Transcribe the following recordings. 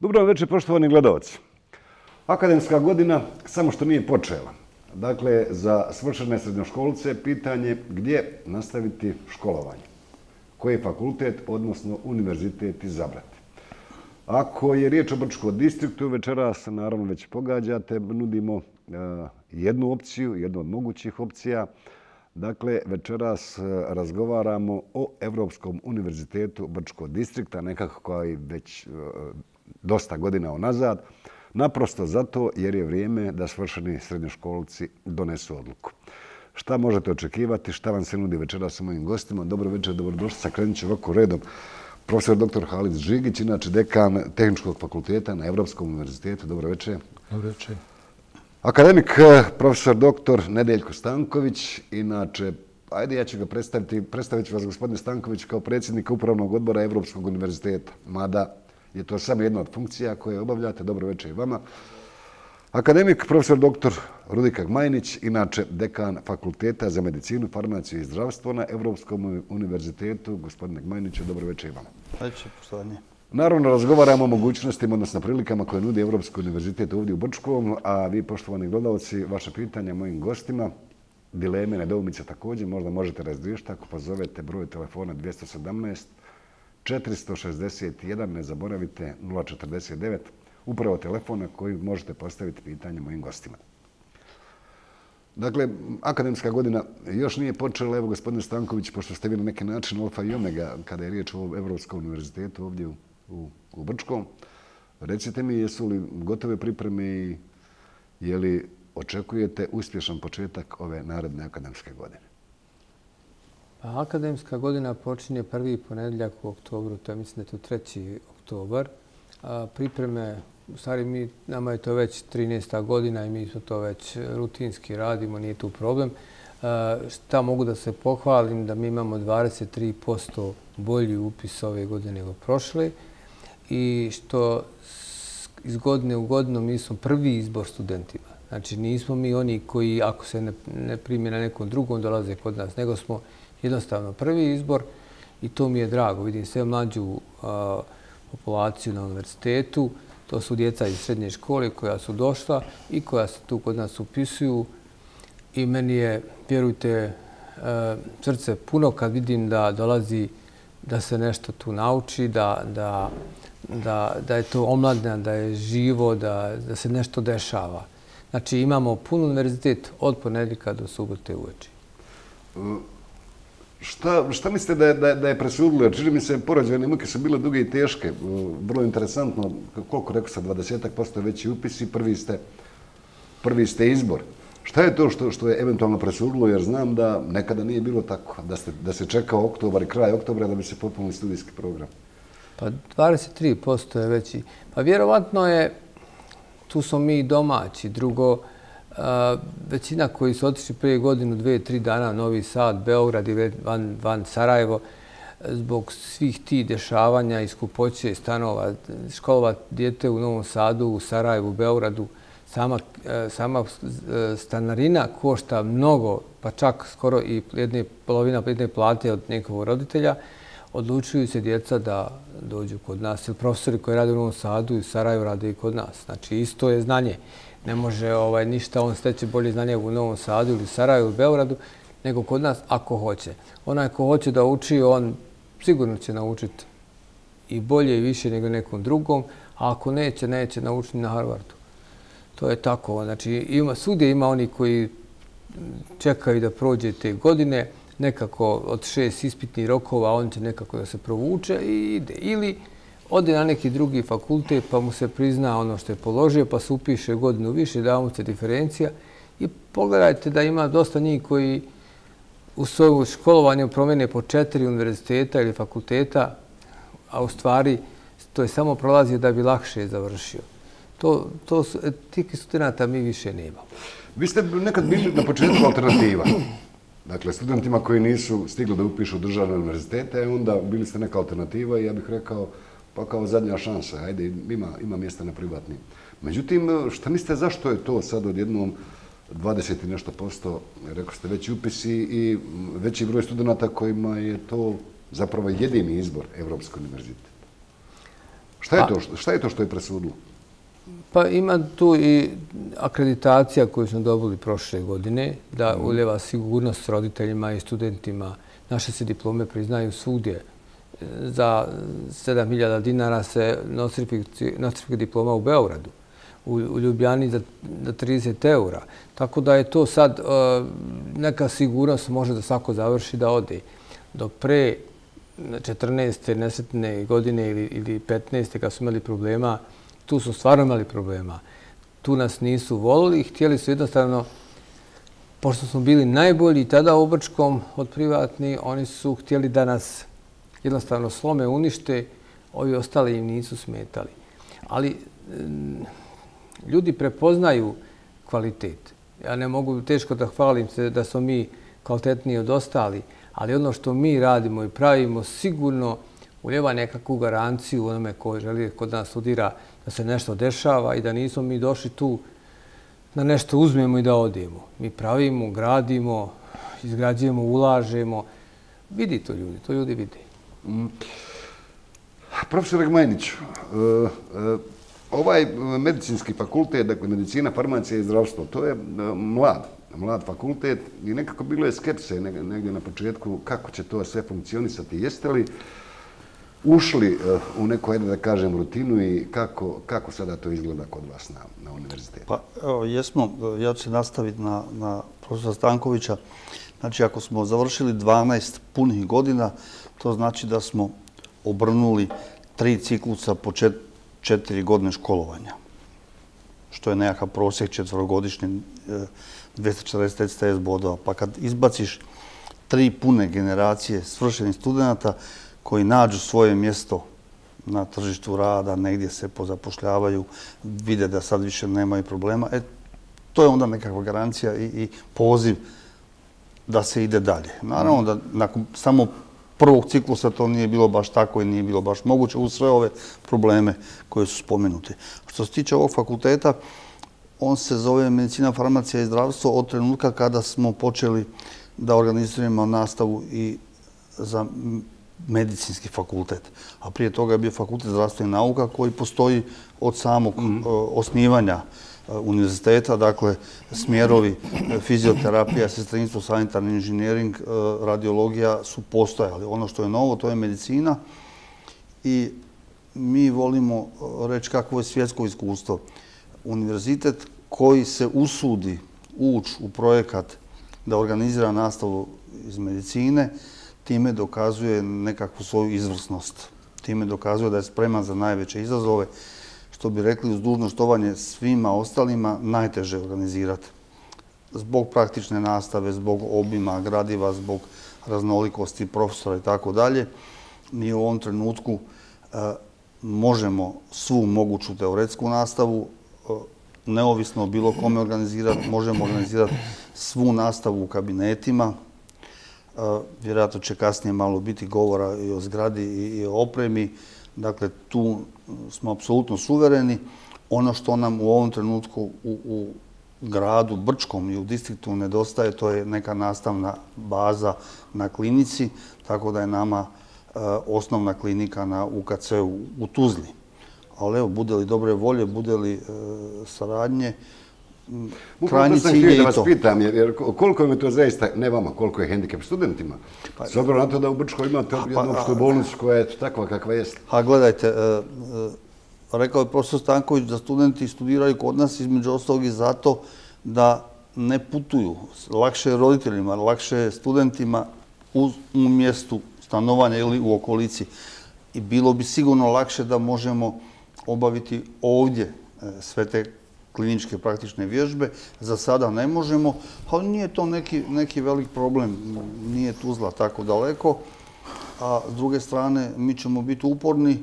Dobro večer, poštovani gledalci. Akademska godina samo što nije počela. Dakle, za svršene srednjoškolce pitanje gdje nastaviti školovanje. Koji fakultet, odnosno univerzitet izabrati. Ako je riječ o Brčkom distriktu, večeras naravno već pogađate, nudimo e, jednu opciju, jednu od mogućih opcija. Dakle, večeras e, razgovaramo o Evropskom univerzitetu Brčko distrikta, nekako koji već e, dosta godina onazad, naprosto zato jer je vrijeme da svršeni srednjoškolci donesu odluku. Šta možete očekivati, šta vam se nudi večera sa mojim gostima? Dobro večer, dobrodošli sa krenut ću ovako redom. Profesor dr. Halid Žigić, inače dekan Tehničkog fakulteta na Evropskom univerzitetu. Dobro večer. Dobro večer. Akademik eh, profesor dr. Nedeljko Stanković, inače, ajde ja ću ga predstaviti, predstavit ću vas gospodine Stanković kao predsjednika Upravnog odbora Evropskog univerziteta, mada je to samo jedna od funkcija koje obavljate. Dobro večer i vama. Akademik, profesor dr. Rudika Gmajnić, inače dekan Fakulteta za medicinu, farmaciju i zdravstvo na Evropskom univerzitetu. Gospodine Gmajniću, dobro večer i vama. Večer, poštovanje. Naravno, razgovaramo o mogućnostima, odnosno prilikama koje nudi Evropski univerzitet ovdje u Brčkom, a vi, poštovani gledalci, vaše pitanja mojim gostima, dileme, nedoumice također, možda možete razriješiti ako pozovete broj telefona 217 461, ne zaboravite, 049, upravo telefona koji možete postaviti pitanje mojim gostima. Dakle, akademska godina još nije počela. Evo, gospodine Stanković, pošto ste vi na neki način alfa i omega kada je riječ o Evropskom univerzitetu ovdje u, u, u Brčkom, recite mi jesu li gotove pripreme i je li očekujete uspješan početak ove naredne akademske godine? A akademska godina počinje prvi ponedljak u oktobru, to je mislim da je to 3. oktobar. A, pripreme, u stvari mi, nama je to već 13. godina i mi smo to već e, rutinski radimo, nije tu problem. A, šta mogu da se pohvalim, da mi imamo 23% bolji upis ove godine nego prošle i što iz godine u godinu mi smo prvi izbor studentima. Znači nismo mi oni koji ako se ne, ne primje na nekom drugom dolaze kod nas, nego smo jednostavno prvi izbor i to mi je drago. Vidim sve mlađu populaciju na univerzitetu. To su djeca iz srednje škole koja su došla i koja se tu kod nas upisuju. I meni je, vjerujte, e, srce puno kad vidim da dolazi da se nešto tu nauči, da, da, da, da je to omladna, da je živo, da, da se nešto dešava. Znači imamo pun univerzitet od ponedljika do subote uveče. Mm. Šta, šta mislite da je, da, da je presudilo? Jer čini mi se, porađene muke su bile duge i teške. Mm, vrlo interesantno, koliko rekao sa 20% veći upisi, prvi ste, prvi ste izbor. Šta je to što, što je eventualno presudilo? Jer znam da nekada nije bilo tako, da, ste, da se čekao oktobar i kraj oktobra da bi se popunili studijski program. Pa 23% je veći. Pa vjerovatno je, tu smo mi domaći. Drugo, većina koji su otišli prije godinu, dve, tri dana, Novi Sad, Beograd i van, van Sarajevo, zbog svih tih dešavanja i skupoće stanova, školova djete u Novom Sadu, u Sarajevu, u Beogradu, sama, e, sama e, stanarina košta mnogo, pa čak skoro i jedne, polovina jedne plate od nekog roditelja, odlučuju se djeca da dođu kod nas. Ili profesori koji rade u Novom Sadu i Sarajevu rade i kod nas. Znači, isto je znanje ne može ovaj ništa on steći bolje znanje u Novom Sadu ili Sarajevu ili Beogradu nego kod nas ako hoće. Onaj ko hoće da uči, on sigurno će naučiti i bolje i više nego nekom drugom, a ako neće, neće naučiti na Harvardu. To je tako. Znači, ima, svugdje ima oni koji čekaju da prođe te godine, nekako od šest ispitnih rokova, on će nekako da se provuče i ide. Ili ode na neki drugi fakultet pa mu se prizna ono što je položio pa se upiše godinu više, da mu se diferencija. I pogledajte da ima dosta njih koji u svoju školovanju promene po četiri univerziteta ili fakulteta, a u stvari to je samo prolazio da bi lakše završio. To, to su, e, tih studenta mi više nemamo. Vi ste nekad bili na početku alternativa. Dakle, studentima koji nisu stigli da upišu državne univerzitete, onda bili ste neka alternativa i ja bih rekao, pa kao zadnja šansa, ajde, ima, ima mjesta na privatnim. Međutim, šta mislite, zašto je to sad odjednom 20 i nešto posto, rekao ste, veći upisi i veći broj studenta kojima je to zapravo jedini izbor Evropskog univerziteta? Šta je, to, šta je to što je presudilo? Pa ima tu i akreditacija koju smo dobili prošle godine, da mhm. uljeva sigurnost roditeljima i studentima. Naše se diplome priznaju svugdje. Za 7000 dinara se nostrifika diploma u Beogradu, u Ljubljani za 30 eura. Tako da je to sad e, neka sigurnost može da svako završi da ode. Dok pre 14. nesetne godine ili 15. kad su imali problema, tu su stvarno imali problema. Tu nas nisu volili i htjeli su jednostavno, pošto smo bili najbolji tada u Obrčkom od privatni, oni su htjeli da nas jednostavno slome, unište, ovi ostali im nisu smetali. Ali mm, ljudi prepoznaju kvalitet. Ja ne mogu teško da hvalim se da smo mi kvalitetniji od ostali, ali ono što mi radimo i pravimo sigurno uljeva nekakvu garanciju onome ko želi kod nas studira da se nešto dešava i da nismo mi došli tu da nešto uzmemo i da odemo. Mi pravimo, gradimo, izgrađujemo, ulažemo. Vidi to ljudi, to ljudi vidi. Mm. Profesor Egmajnić, e, e, ovaj medicinski fakultet, dakle medicina, farmacija i zdravstvo, to je e, mlad, mlad fakultet i nekako bilo je skepse negdje na početku kako će to sve funkcionisati. Jeste li ušli e, u neku, jednu da kažem, rutinu i kako, kako sada to izgleda kod vas na, na univerzitetu? Pa, evo, jesmo. Ja ću se nastaviti na, na profesora Stankovića. Znači, ako smo završili 12 punih godina, to znači da smo obrnuli tri ciklusa po četiri godine školovanja. Što je nekakav prosjek četvrogodišnji 240 eh, STS bodova. Pa kad izbaciš tri pune generacije svršenih studenta, koji nađu svoje mjesto na tržištu rada, negdje se pozapošljavaju, vide da sad više nemaju problema. E, to je onda nekakva garancija i, i poziv da se ide dalje. Naravno da nakon samo prvog ciklusa to nije bilo baš tako i nije bilo baš moguće uz sve ove probleme koje su spomenuti. Što se tiče ovog fakulteta, on se zove medicina, farmacija i zdravstvo od trenutka kada smo počeli da organizujemo nastavu i za medicinski fakultet. A prije toga je bio fakultet zdravstvene nauka koji postoji od samog mhm. e, osnivanja Eh, univerziteta, dakle smjerovi eh, fizioterapija, sestrinstvo, sanitarni inženjering, eh, radiologija su postojali. Ono što je novo, to je medicina i mi volimo reći kakvo je svjetsko iskustvo. Univerzitet koji se usudi ući u projekat da organizira nastavu iz medicine, time dokazuje nekakvu svoju izvrsnost. Time dokazuje da je spreman za najveće izazove, što bi rekli uz dužno štovanje svima ostalima najteže organizirati. Zbog praktične nastave, zbog obima gradiva, zbog raznolikosti profesora i tako dalje, mi u ovom trenutku e, možemo svu moguću teoretsku nastavu, e, neovisno o bilo kome organizirati, možemo organizirati svu nastavu u kabinetima, e, Vjerojatno će kasnije malo biti govora i o zgradi i o opremi. Dakle, tu smo apsolutno suvereni. Ono što nam u ovom trenutku u gradu Brčkom i u distriktu nedostaje, to je neka nastavna baza na klinici, tako da je nama e, osnovna klinika na UKC u Tuzli. Ali evo, bude li dobre volje, bude li e, saradnje, krajnji cilj je to. da vas pitam, jer koliko je to zaista, ne vama, koliko je hendikep studentima, pa, s obzirom na to da u Brčkoj imate pa, jednu opštu bolnicu koja je takva kakva jeste. A gledajte, e, e, rekao je profesor Stanković da studenti studiraju kod nas između ostalog i zato da ne putuju. Lakše roditeljima, lakše studentima u, u mjestu stanovanja ili u okolici. I bilo bi sigurno lakše da možemo obaviti ovdje e, sve te kliničke praktične vježbe. Za sada ne možemo, ali nije to neki, neki velik problem. Nije Tuzla tako daleko. A s druge strane, mi ćemo biti uporni e,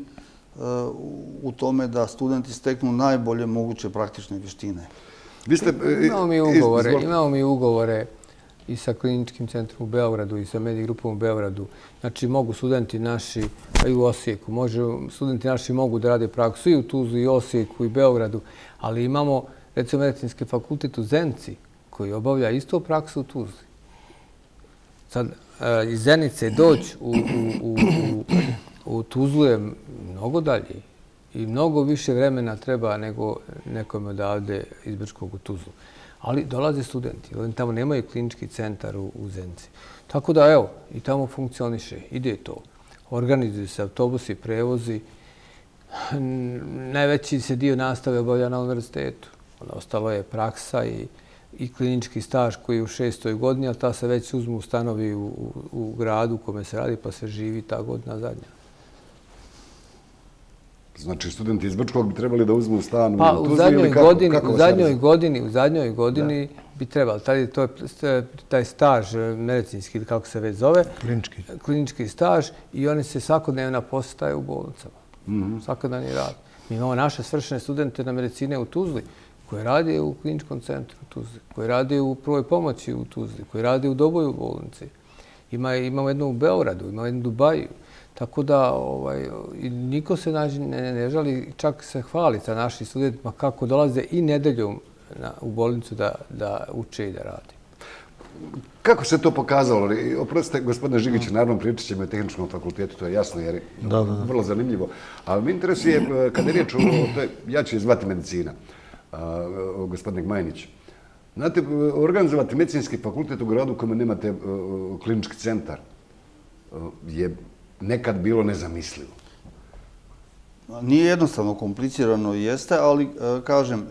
u tome da studenti steknu najbolje moguće praktične vještine. Vi ste, e, imamo mi ugovore, imamo mi ugovore i sa kliničkim centrom u Beogradu i sa medigrupom u Beogradu. Znači, mogu studenti naši, pa i u Osijeku, može, studenti naši mogu da rade praksu i u Tuzlu, i Osijeku, i Beogradu, ali imamo, recimo, medicinski fakultet u Zenci, koji obavlja isto praksu u Tuzli. Sad, e, iz Zenice doći u, u, u, u, Tuzlu je mnogo dalje. i mnogo više vremena treba nego nekom odavde iz Brčkog u Tuzlu. Ali dolaze studenti, oni tamo nemaju klinički centar u, u Zenci. Tako da, evo, i tamo funkcioniše, ide to. Organizuju se autobusi, prevozi. Najveći se dio nastave obavlja na univerzitetu. Ostalo je praksa i, i klinički staž koji je u šestoj godini, ali ta se već uzmu stanovi u, u, u gradu u kome se radi, pa se živi ta godina zadnja. Znači, studenti iz Brčkog bi trebali da uzmu stan pa, u Tuzli zadnjoj kako, godini, kako u zadnjoj godini, u zadnjoj godini bi trebali. Taj, to je taj staž eh, medicinski, kako se već zove. Klinički. Klinički staž i oni se svakodnevno postaju u bolnicama. Mm -hmm. Svakodnevni rad. Mi imamo naše svršene studente na medicine u Tuzli koji rade u kliničkom centru u Tuzli, koji rade u prvoj pomoći u Tuzli, koji rade u Doboju u bolnici. Ima, imamo jednu u Beogradu, imamo jednu u Dubaju. Tako da ovaj, niko se ne, ne žali, čak se hvali sa našim studentima kako dolaze i nedeljom na, u bolnicu da, da uče i da radi. Kako se to pokazalo? Oprostite, gospodine Žigić, naravno pričat ćemo o tehničkom fakultetu, to je jasno jer je da, da, da. vrlo zanimljivo. Ali mi interesuje, eh, kada je riječ o, to je, ja ću izvati medicina, a, gospodine Majnić. Znate, organizovati medicinski fakultet u gradu u kojem nemate klinički centar je nekad bilo nezamislivo. Nije jednostavno komplicirano jeste, ali kažem,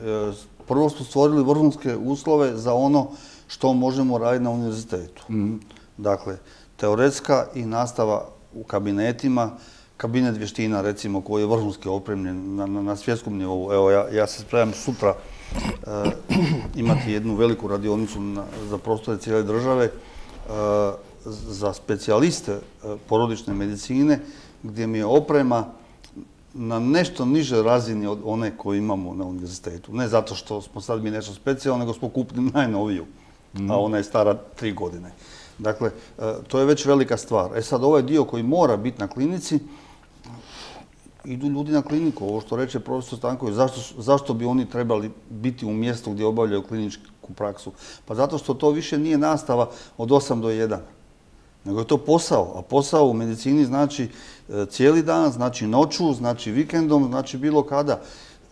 prvo smo stvorili vrhunske uslove za ono što možemo raditi na univerzitetu. Mhm. Dakle, teoretska i nastava u kabinetima, kabinet vještina, recimo, koji je vrhunski opremljen na, na, na svjetskom nivou. Evo, ja, ja se spremam sutra e, imati jednu veliku radionicu na, za prostore cijele države za specijaliste e, porodične medicine, gdje mi je oprema na nešto niže razini od one koje imamo na univerzitetu. Ne zato što smo sad mi nešto specijalno, nego smo kupili najnoviju, a ona je stara tri godine. Dakle, e, to je već velika stvar. E sad, ovaj dio koji mora biti na klinici, idu ljudi na kliniku. Ovo što reče profesor Stanković, zašto, zašto bi oni trebali biti u mjestu gdje obavljaju kliničku praksu? Pa zato što to više nije nastava od 8 do 1 nego je to posao. A posao u medicini znači e, cijeli dan, znači noću, znači vikendom, znači bilo kada.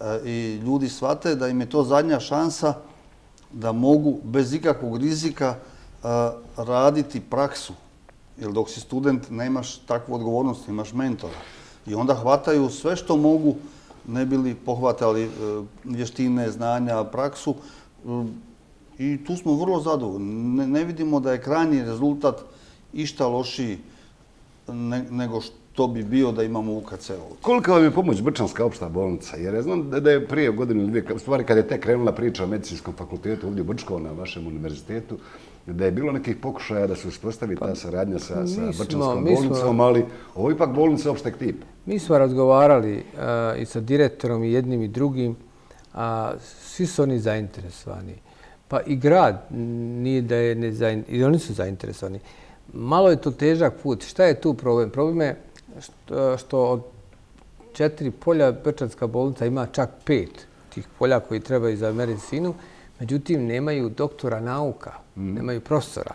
E, I ljudi shvate da im je to zadnja šansa da mogu bez ikakvog rizika e, raditi praksu. Jer dok si student nemaš takvu odgovornost, imaš mentora. I onda hvataju sve što mogu, ne bili pohvatali e, vještine, znanja, praksu. E, I tu smo vrlo zadovoljni. Ne, ne vidimo da je krajnji rezultat išta lošiji nego što bi bio da imamo UKC ovdje. Koliko vam je pomoć Brčanska opšta bolnica? Jer ja znam da je prije godinu ili dvije, stvari kad je tek krenula priča o medicinskom fakultetu ovdje u Brčkovu na vašem univerzitetu, da je bilo nekih pokušaja da se uspostavi ta saradnja sa, sa Brčanskom bolnicom, ali ovo je ipak bolnica opšteg tipa. Mi smo razgovarali uh, i sa direktorom i jednim i drugim, a svi su oni zainteresovani. Pa i grad nije da je nezainteresovani, i oni su zainteresovani. Malo je to težak put. Šta je tu problem? Problem je što, što od četiri polja Brčanska bolnica ima čak pet tih polja koji trebaju za medicinu. Međutim, nemaju doktora nauka, mm. nemaju profesora.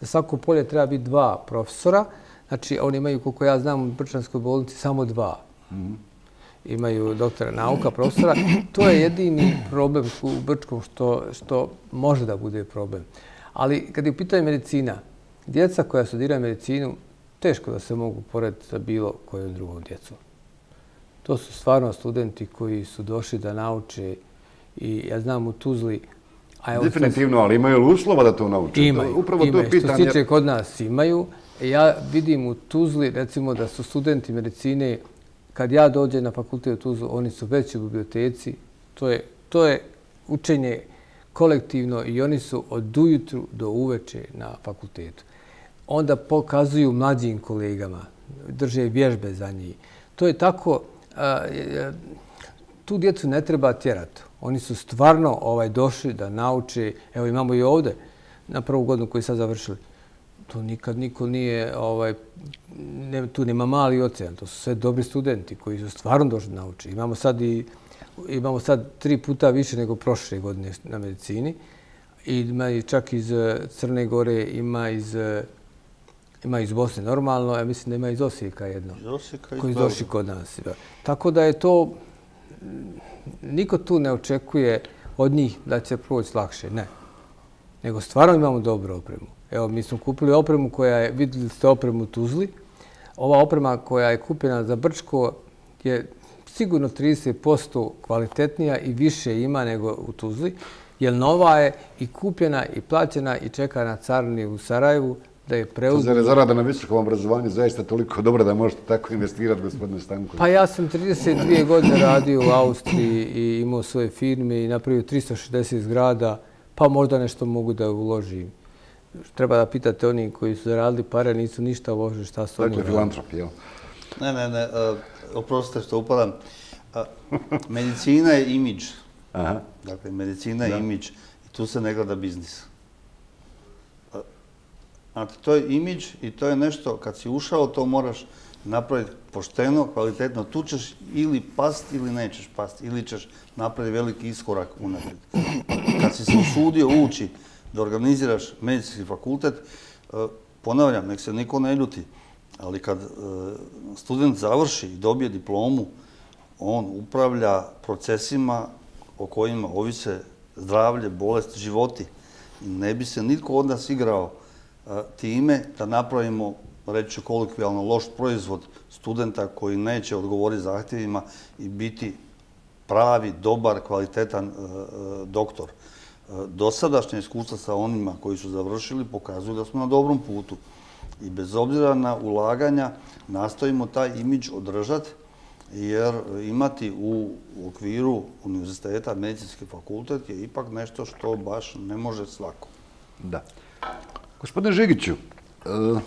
Za svako polje treba biti dva profesora. Znači, oni imaju, koliko ja znam, u Brčanskoj bolnici samo dva. Mm. Imaju doktora nauka, profesora. To je jedini problem u Brčkom što, što može da bude problem. Ali kad je u pitanju medicina, Djeca koja studiraju medicinu, teško da se mogu porediti sa bilo kojom drugom djecom. To su stvarno studenti koji su došli da nauče i ja znam u Tuzli... A evo Definitivno, ali imaju li uslova da to nauče? Imaju, Upravo imaju. To. Što se tiče kod nas imaju. Ja vidim u Tuzli, recimo da su studenti medicine, kad ja dođem na fakultet u Tuzlu, oni su već u biblioteci. To je, to je učenje kolektivno i oni su od ujutru do uveče na fakultetu onda pokazuju mlađim kolegama, drže vježbe za njih. To je tako, e, tu djecu ne treba tjerati. Oni su stvarno ovaj došli da nauče, evo imamo i ovdje, na prvu godinu koji sad završili, to nikad niko nije, ovaj, ne, tu nema mali ocean, to su sve dobri studenti koji su stvarno došli da nauče. Imamo sad i imamo sad tri puta više nego prošle godine na medicini. I ima i čak iz e, Crne Gore, ima iz e, Ima iz Bosne normalno, ja mislim da ima iz Osijeka jedno. Iz Osijeka i Koji došli kod nas. Tako da je to, niko tu ne očekuje od njih da će proći lakše. Ne. Nego stvarno imamo dobru opremu. Evo, mi smo kupili opremu koja je, vidjeli ste opremu Tuzli. Ova oprema koja je kupljena za Brčko je sigurno 30% kvalitetnija i više ima nego u Tuzli. Jer nova je i kupljena i plaćena i čeka na carni u Sarajevu da je preuzme. Zar je zarada na visokom obrazovanju zaista toliko dobra da možete tako investirati, gospodine Stanković? Pa ja sam 32 godine radio u Austriji i imao svoje firme i napravio 360 zgrada, pa možda nešto mogu da uložim. Treba da pitate oni koji su zaradili pare, nisu ništa uložili, šta su oni Dakle, filantrop, jel? Ne, ne, ne, uh, oprostite što upadam. Uh, medicina je imidž. Aha. Dakle, medicina je imidž i tu se ne gleda biznis. Znate, to je imidž i to je nešto, kad si ušao, to moraš napraviti pošteno, kvalitetno. Tu ćeš ili past ili nećeš past, ili ćeš napraviti veliki iskorak unaprijed. Kad si se usudio ući da organiziraš medicinski fakultet, e, ponavljam, nek se niko ne ljuti, ali kad e, student završi i dobije diplomu, on upravlja procesima o kojima ovise zdravlje, bolest, životi. Ne bi se nitko od nas igrao E, time da napravimo, reći kolikvijalno, loš proizvod studenta koji neće odgovoriti zahtjevima i biti pravi, dobar, kvalitetan e, e, doktor. Dosadašnje iskustva sa onima koji su završili pokazuju da smo na dobrom putu. I bez obzira na ulaganja nastojimo taj imidž održati jer imati u okviru univerziteta medicinski fakultet je ipak nešto što baš ne može svako. Da. Gospodine Žigiću, uh,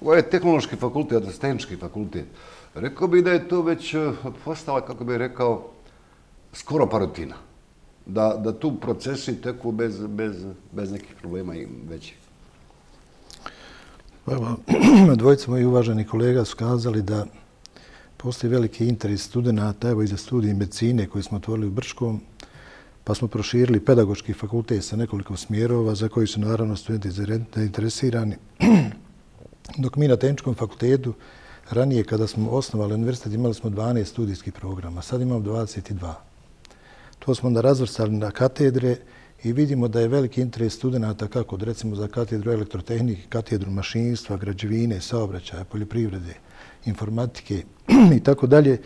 ovo je tehnološki fakultet, odnosno tehnički fakultet. Rekao bih da je to već e, postala, kako bih rekao, skoro parotina. Da, da tu procesi teku bez, bez, bez nekih problema i većih. Evo, dvojica moji uvaženi kolega su kazali da postoji veliki interes studenta, evo i za studije medicine koji smo otvorili u Brčkom, pa smo proširili pedagoški fakultet sa nekoliko smjerova za koji su naravno studenti zainteresirani. Dok mi na tehničkom fakultetu ranije kada smo osnovali univerzitet imali smo 12 studijskih programa, sad imamo 22. To smo onda razvrstali na katedre i vidimo da je veliki interes studenta kako recimo za katedru elektrotehnike, katedru mašinstva, građevine, saobraćaja, poljoprivrede, informatike i tako dalje.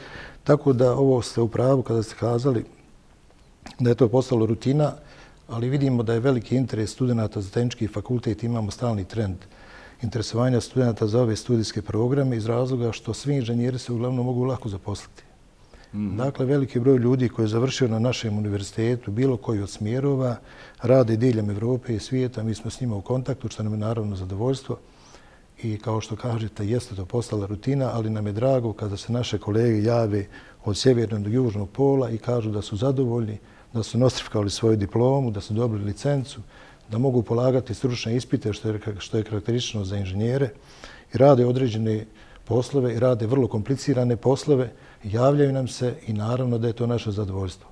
Tako da ovo ste u pravu kada ste kazali da je to postalo rutina, ali vidimo da je veliki interes studenta za tehnički fakultet. Imamo stalni trend interesovanja studenta za ove studijske programe iz razloga što svi inženjeri se uglavnom mogu lako zaposliti. Mhm. Dakle, veliki broj ljudi koji je završio na našem univerzitetu, bilo koji od smjerova, rade diljem Evrope i svijeta. Mi smo s njima u kontaktu, što nam je naravno zadovoljstvo. I kao što kažete, jeste to postala rutina, ali nam je drago kada se naše kolege jave od sjevernog do južnog pola i kažu da su zadovoljni, da su nostrifikali svoju diplomu, da su dobili licencu, da mogu polagati stručne ispite, što je, što je karakteristično za inženjere, i rade određene poslove i rade vrlo komplicirane poslove, javljaju nam se i naravno da je to naše zadovoljstvo.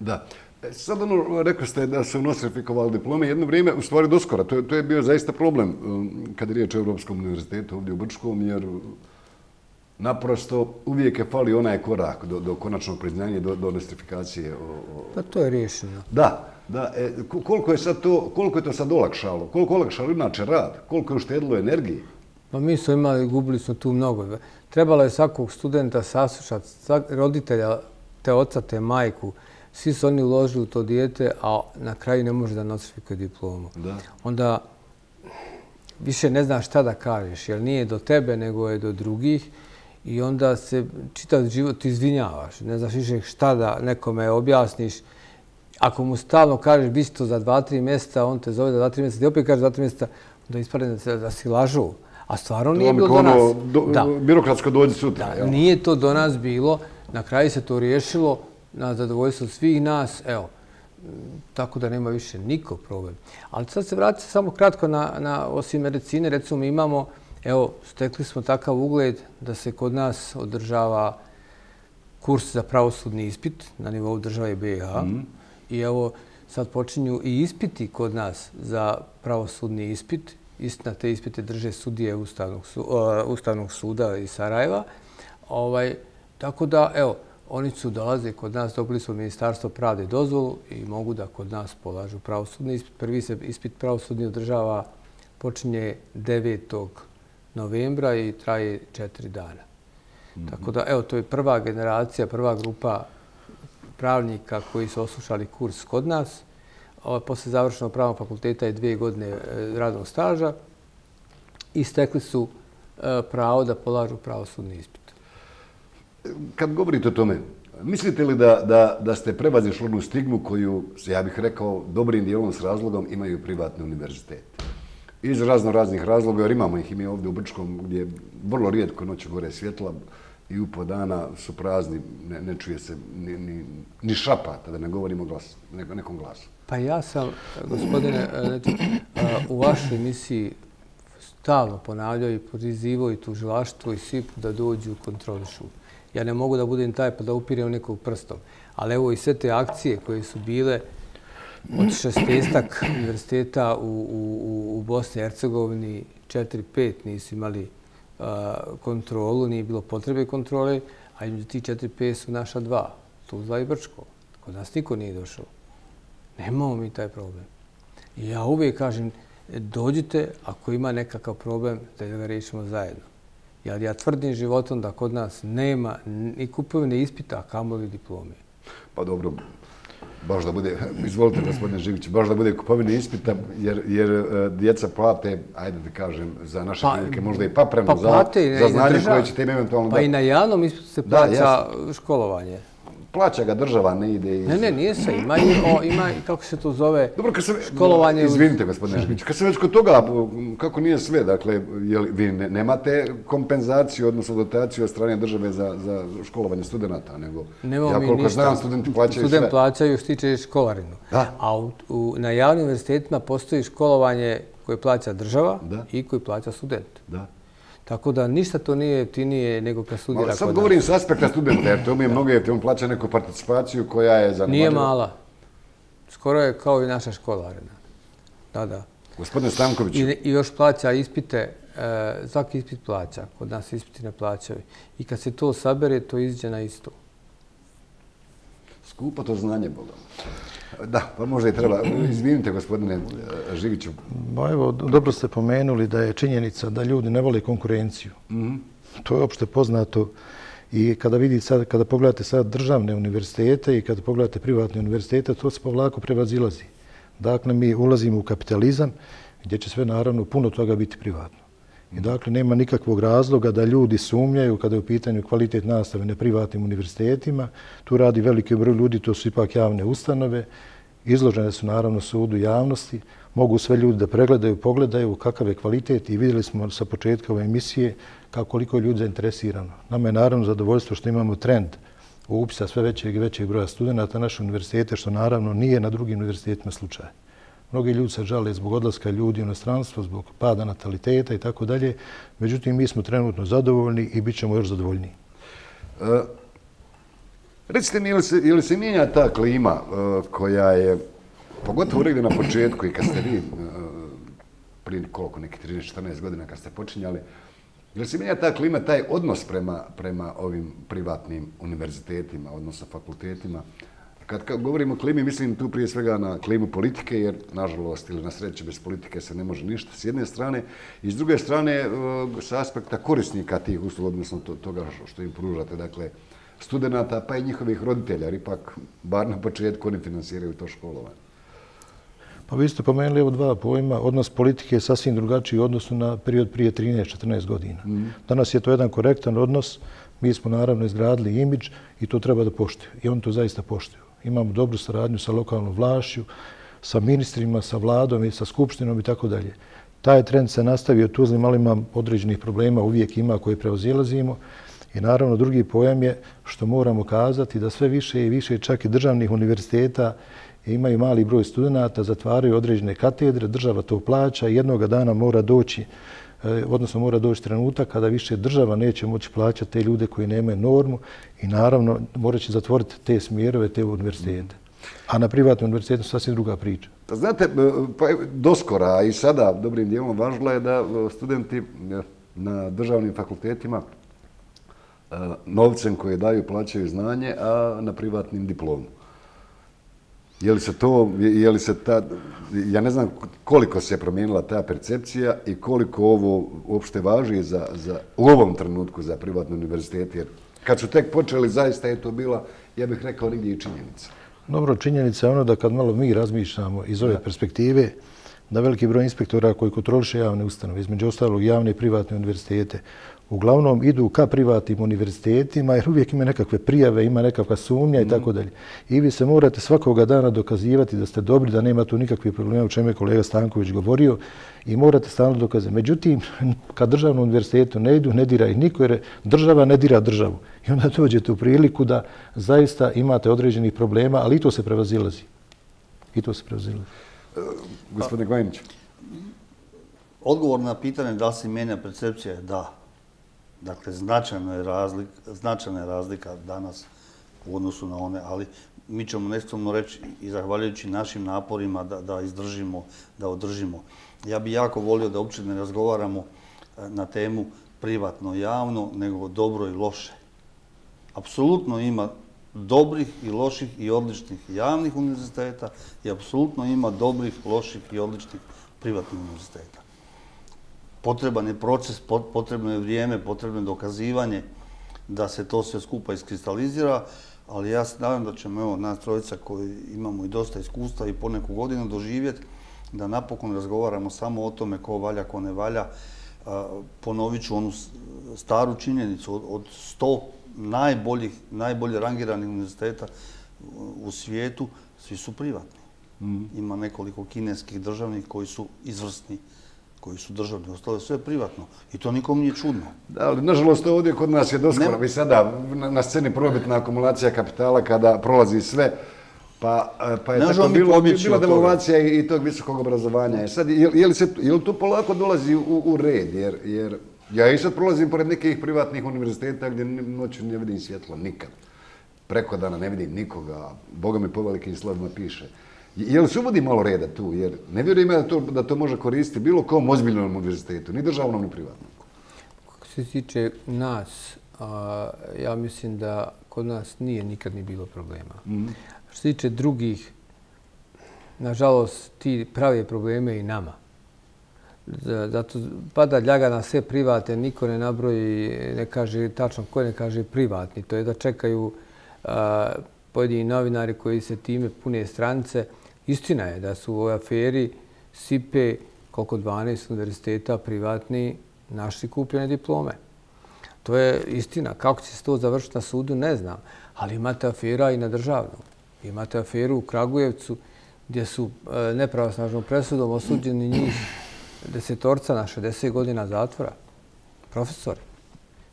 Da. E, sad ono, rekli ste da su nostrifikovali diplome jedno vrijeme, u stvari doskora, to je, to je bio zaista problem um, kada je riječ o Europskom univerzitetu ovdje u Brčkom, jer naprosto uvijek je fali onaj korak do, do konačnog priznanja, do, do nostrifikacije. O, o... Pa to je riješeno. Da, da. E, koliko, je sad to, koliko je to sad olakšalo? Koliko je olakšalo inače rad? Koliko je uštedilo energije? Pa mi smo imali, gubili smo tu mnogo. Trebalo je svakog studenta saslušati, roditelja, te oca, te majku. Svi su oni uložili u to dijete, a na kraju ne može da nostrifikuje diplomu. Da. Onda više ne znaš šta da kažeš, jer nije do tebe, nego je do drugih i onda se čitav život izvinjavaš. Ne znaš više šta da nekome objasniš. Ako mu stalno kažeš bi to za dva, tri mjeseca, on te zove za dva, tri mjeseca, ti opet kažeš za dva, tri mjeseca, onda ispadne da si lažu. A stvarno nije bilo do nas. Da. Birokratsko dođe sutra. Da, nije to do nas bilo. Na kraju se to riješilo na zadovoljstvo svih nas. Evo, tako da nema više niko problem. Ali sad se vratite samo kratko na, na osim medicine. Recimo, imamo Evo, stekli smo takav ugled da se kod nas održava kurs za pravosudni ispit na nivou države BiH. Mm. I evo, sad počinju i ispiti kod nas za pravosudni ispit Istina, te ispite drže sudije Ustavnog, su, uh, Ustavnog suda iz Sarajeva. Ovaj, tako da, evo, oni su dolaze kod nas, dobili su Ministarstvo pravde dozvolu i mogu da kod nas polažu pravosudni ispit. Prvi se ispit pravosudni održava, počinje 9. Novembra i traje četiri dana. Mm -hmm. Tako da, evo, to je prva generacija, prva grupa pravnika koji su oslušali kurs kod nas. Ovo, posle završenog pravnog fakulteta i dvije godine e, radnog staža i stekli su e, pravo da polažu pravosudni ispit. Kad govorite o tome, mislite li da, da, da ste prevazišli onu stigmu koju, ja bih rekao, dobrim dijelom s razlogom imaju privatne univerzitete? Iz razno raznih razloga, jer imamo ih i mi ovdje u Brčkom, gdje vrlo rijetko noću gore svjetla i u dana su prazni, ne, ne čuje se ni, ni, ni šapa, da ne govorimo glas, ne, nekom glasu. Pa ja sam, gospodine, znači, u vašoj emisiji stalno ponavljao i pozivao i tužilaštvo i svi da dođu u kontrolišu. Ja ne mogu da budem taj pa da upiram nekog prstom. Ali evo i sve te akcije koje su bile od šestestak univerziteta u, u, u Bosni i Hercegovini, četiri, pet nisu imali kontrolu, nije bilo potrebe kontrole, a među ti četiri, pet su naša dva, Tuzla i Brčko. Kod nas niko nije došao. Nemamo mi taj problem. I ja uvijek kažem, dođite ako ima nekakav problem da ga rešimo zajedno. Jer ja tvrdim životom da kod nas nema ni kupovine ispita, a kamoli diplome. Pa dobro, baš da bude, izvolite gospodine Živić, baš da bude kupovine ispita, jer, jer uh, djeca plate, ajde da kažem, za naše pa, prilike, možda i pa prema pa za, za znanje koje ćete im eventualno Pa i na javnom ispitu se plaća da, školovanje plaća ga država, ne ide iz... Ne, ne, nije se. Ima i, o, ima i kako se to zove, Dobro, kad se, školovanje... Izvinite, gospodine Špić, kad se već kod toga, kako nije sve, dakle, jel, vi ne, nemate kompenzaciju, odnosno dotaciju od strane države za, za školovanje studenta, nego... Nemo ja koliko znam, studenti plaćaju Student sve. plaćaju što tiče školarinu. Da. A u, u, na javnim univerzitetima postoji školovanje koje plaća država da. i koje plaća student. Da. Tako da ništa to nije jeftinije nego kad studira kod Sad govorim s aspekta studenta, jer to mi je mnogo jer on plaća neku participaciju koja je za... Nije mala. Skoro je kao i naša škola. Da, da. Gospodine Stanković. I, I još plaća ispite, e, svaki ispit plaća, kod nas ispiti ne plaćaju. I kad se to sabere, to iziđe na isto. Skupo to znanje, Boga. Da, pa možda i treba. Izvinite, gospodine eh, Živiću. Ba evo, dobro ste pomenuli da je činjenica da ljudi ne vole konkurenciju. Mm -hmm. To je opšte poznato. I kada vidite sad, kada pogledate sad državne univerzitete i kada pogledate privatne univerzitete, to se povlako prevazilazi. Dakle, mi ulazimo u kapitalizam gdje će sve naravno puno toga biti privatno. I dakle, nema nikakvog razloga da ljudi sumnjaju kada je u pitanju kvalitet nastave na privatnim univerzitetima. Tu radi veliki broj ljudi, to su ipak javne ustanove. Izložene su naravno sudu javnosti. Mogu sve ljudi da pregledaju, pogledaju kakav je kvalitet i vidjeli smo sa početka ove emisije kako koliko je ljudi zainteresirano. Nama je naravno zadovoljstvo što imamo trend u upisa sve većeg i većeg broja studenta naše univerzitete, što naravno nije na drugim univerzitetima slučaj. Mnogi ljudi se žale zbog odlaska ljudi u inostranstvo, zbog pada nataliteta i tako dalje. Međutim, mi smo trenutno zadovoljni i bit ćemo još zadovoljni. E, recite mi, je li, se, je li se mijenja ta klima e, koja je, pogotovo negdje na početku i kad ste vi, e, prije koliko, neki 13-14 godina kad ste počinjali, je li se mijenja ta klima, taj odnos prema, prema ovim privatnim univerzitetima, odnosno fakultetima, Kad, kad govorimo o klimi, mislim tu prije svega na klimu politike, jer nažalost ili na sreće bez politike se ne može ništa s jedne strane. I s druge strane, e, s aspekta korisnika tih usluga, odnosno to, toga što im pružate, dakle, studenta pa i njihovih roditelja, jer ipak, bar na početku, oni finansiraju to školovanje. Pa vi ste pomenuli evo dva pojma. Odnos politike je sasvim drugačiji u odnosu na period prije 13-14 godina. Mm. Danas je to jedan korektan odnos. Mi smo naravno izgradili imidž i to treba da poštuju. I on to zaista poštuju imamo dobru saradnju sa lokalnom vlašću, sa ministrima, sa vladom i sa skupštinom i tako dalje. Taj trend se nastavio Tuzlim, ali imam određenih problema, uvijek ima koje preozilazimo. I naravno drugi pojam je što moramo kazati da sve više i više čak i državnih univerziteta imaju mali broj studenta, zatvaraju određene katedre, država to plaća i jednoga dana mora doći E, odnosno mora doći trenutak kada više država neće moći plaćati te ljude koji nemaju normu i naravno morat će zatvoriti te smjerove, te univerzitete. A na privatnom univerzitetu sasvim druga priča. Pa znate, pa doskora i sada dobrim dijelom važno je da e, studenti e, na državnim fakultetima novcem koje daju plaćaju znanje, a na privatnim diplomu. Je li se to, je li se ta, ja ne znam koliko se je promijenila ta percepcija i koliko ovo uopšte važi za, za, u ovom trenutku za privatni univerzitet, jer kad su tek počeli, zaista je to bila, ja bih rekao, nigdje i činjenica. Dobro, činjenica je ono da kad malo mi razmišljamo iz ove perspektive, da veliki broj inspektora koji kontroliše javne ustanove, između ostalog javne i privatne univerzitete, uglavnom idu ka privatnim univerzitetima jer uvijek ima nekakve prijave, ima nekakva sumnja i tako dalje. I vi se morate svakoga dana dokazivati da ste dobri, da nema tu nikakvih problema, o čemu je kolega Stanković govorio i morate stalno dokazati. Međutim, kad državnom univerzitetu ne idu, ne dira ih niko jer država ne dira državu. I onda dođete u priliku da zaista imate određenih problema, ali i to se prevazilazi. I to se prevazilazi. Gospodine Gojnić. Odgovor na pitanje da li se menja percepcija je da. Dakle, značajna je razlika, značajna je razlika danas u odnosu na one, ali mi ćemo neskromno reći i zahvaljujući našim naporima da, da izdržimo, da održimo. Ja bih jako volio da uopće ne razgovaramo e, na temu privatno, javno, nego dobro i loše. Apsolutno ima dobrih i loših i odličnih javnih univerziteta i apsolutno ima dobrih, loših i odličnih privatnih univerziteta potreban je proces, potrebno je vrijeme, potrebno je dokazivanje da se to sve skupa iskristalizira, ali ja se nadam da ćemo, evo, nas trojica koji imamo i dosta iskustva i po neku godinu doživjeti, da napokon razgovaramo samo o tome ko valja, ko ne valja. Ponovit ću onu staru činjenicu od sto najboljih, najbolje rangiranih univerziteta u svijetu, svi su privatni. Mhm. Ima nekoliko kineskih državnih koji su izvrsni koji su državni, ostale sve privatno. I to nikom nije čudno. Da, ali nažalost ovdje kod nas je doskoro. Vi sada na sceni probitna akumulacija kapitala kada prolazi sve, pa, e, pa je ne tako bilo, bila devalvacija i tog visokog obrazovanja. Je, sad, je, je, li se, je li to polako dolazi u, u red? Jer, jer ja i sad prolazim pored nekih privatnih univerziteta gdje noću ne vidim svjetlo nikad. Preko dana ne vidim nikoga. Boga mi po velikim slovima piše. Je li se uvodi malo reda tu? Jer ne vjerujem da to, da to može koristiti bilo kom ozbiljnom univerzitetu, ni državnom, ni privatnom. Kako se tiče nas, a, ja mislim da kod nas nije nikad ni bilo problema. Mm -hmm. Što se tiče drugih, nažalost, ti prave probleme i nama. Zato pada ljaga na sve private, niko ne nabroji, ne kaže tačno ko ne kaže privatni. To je da čekaju a, pojedini novinari koji se time pune stranice, Istina je da su u ovoj aferi SIPE koliko 12 univerziteta privatni našli kupljene diplome. To je istina. Kako će se to završiti na sudu, ne znam. Ali imate afera i na državnom. Imate aferu u Kragujevcu gdje su e, nepravosnažnom presudom osuđeni njih desetorca na 60 godina zatvora. Profesori.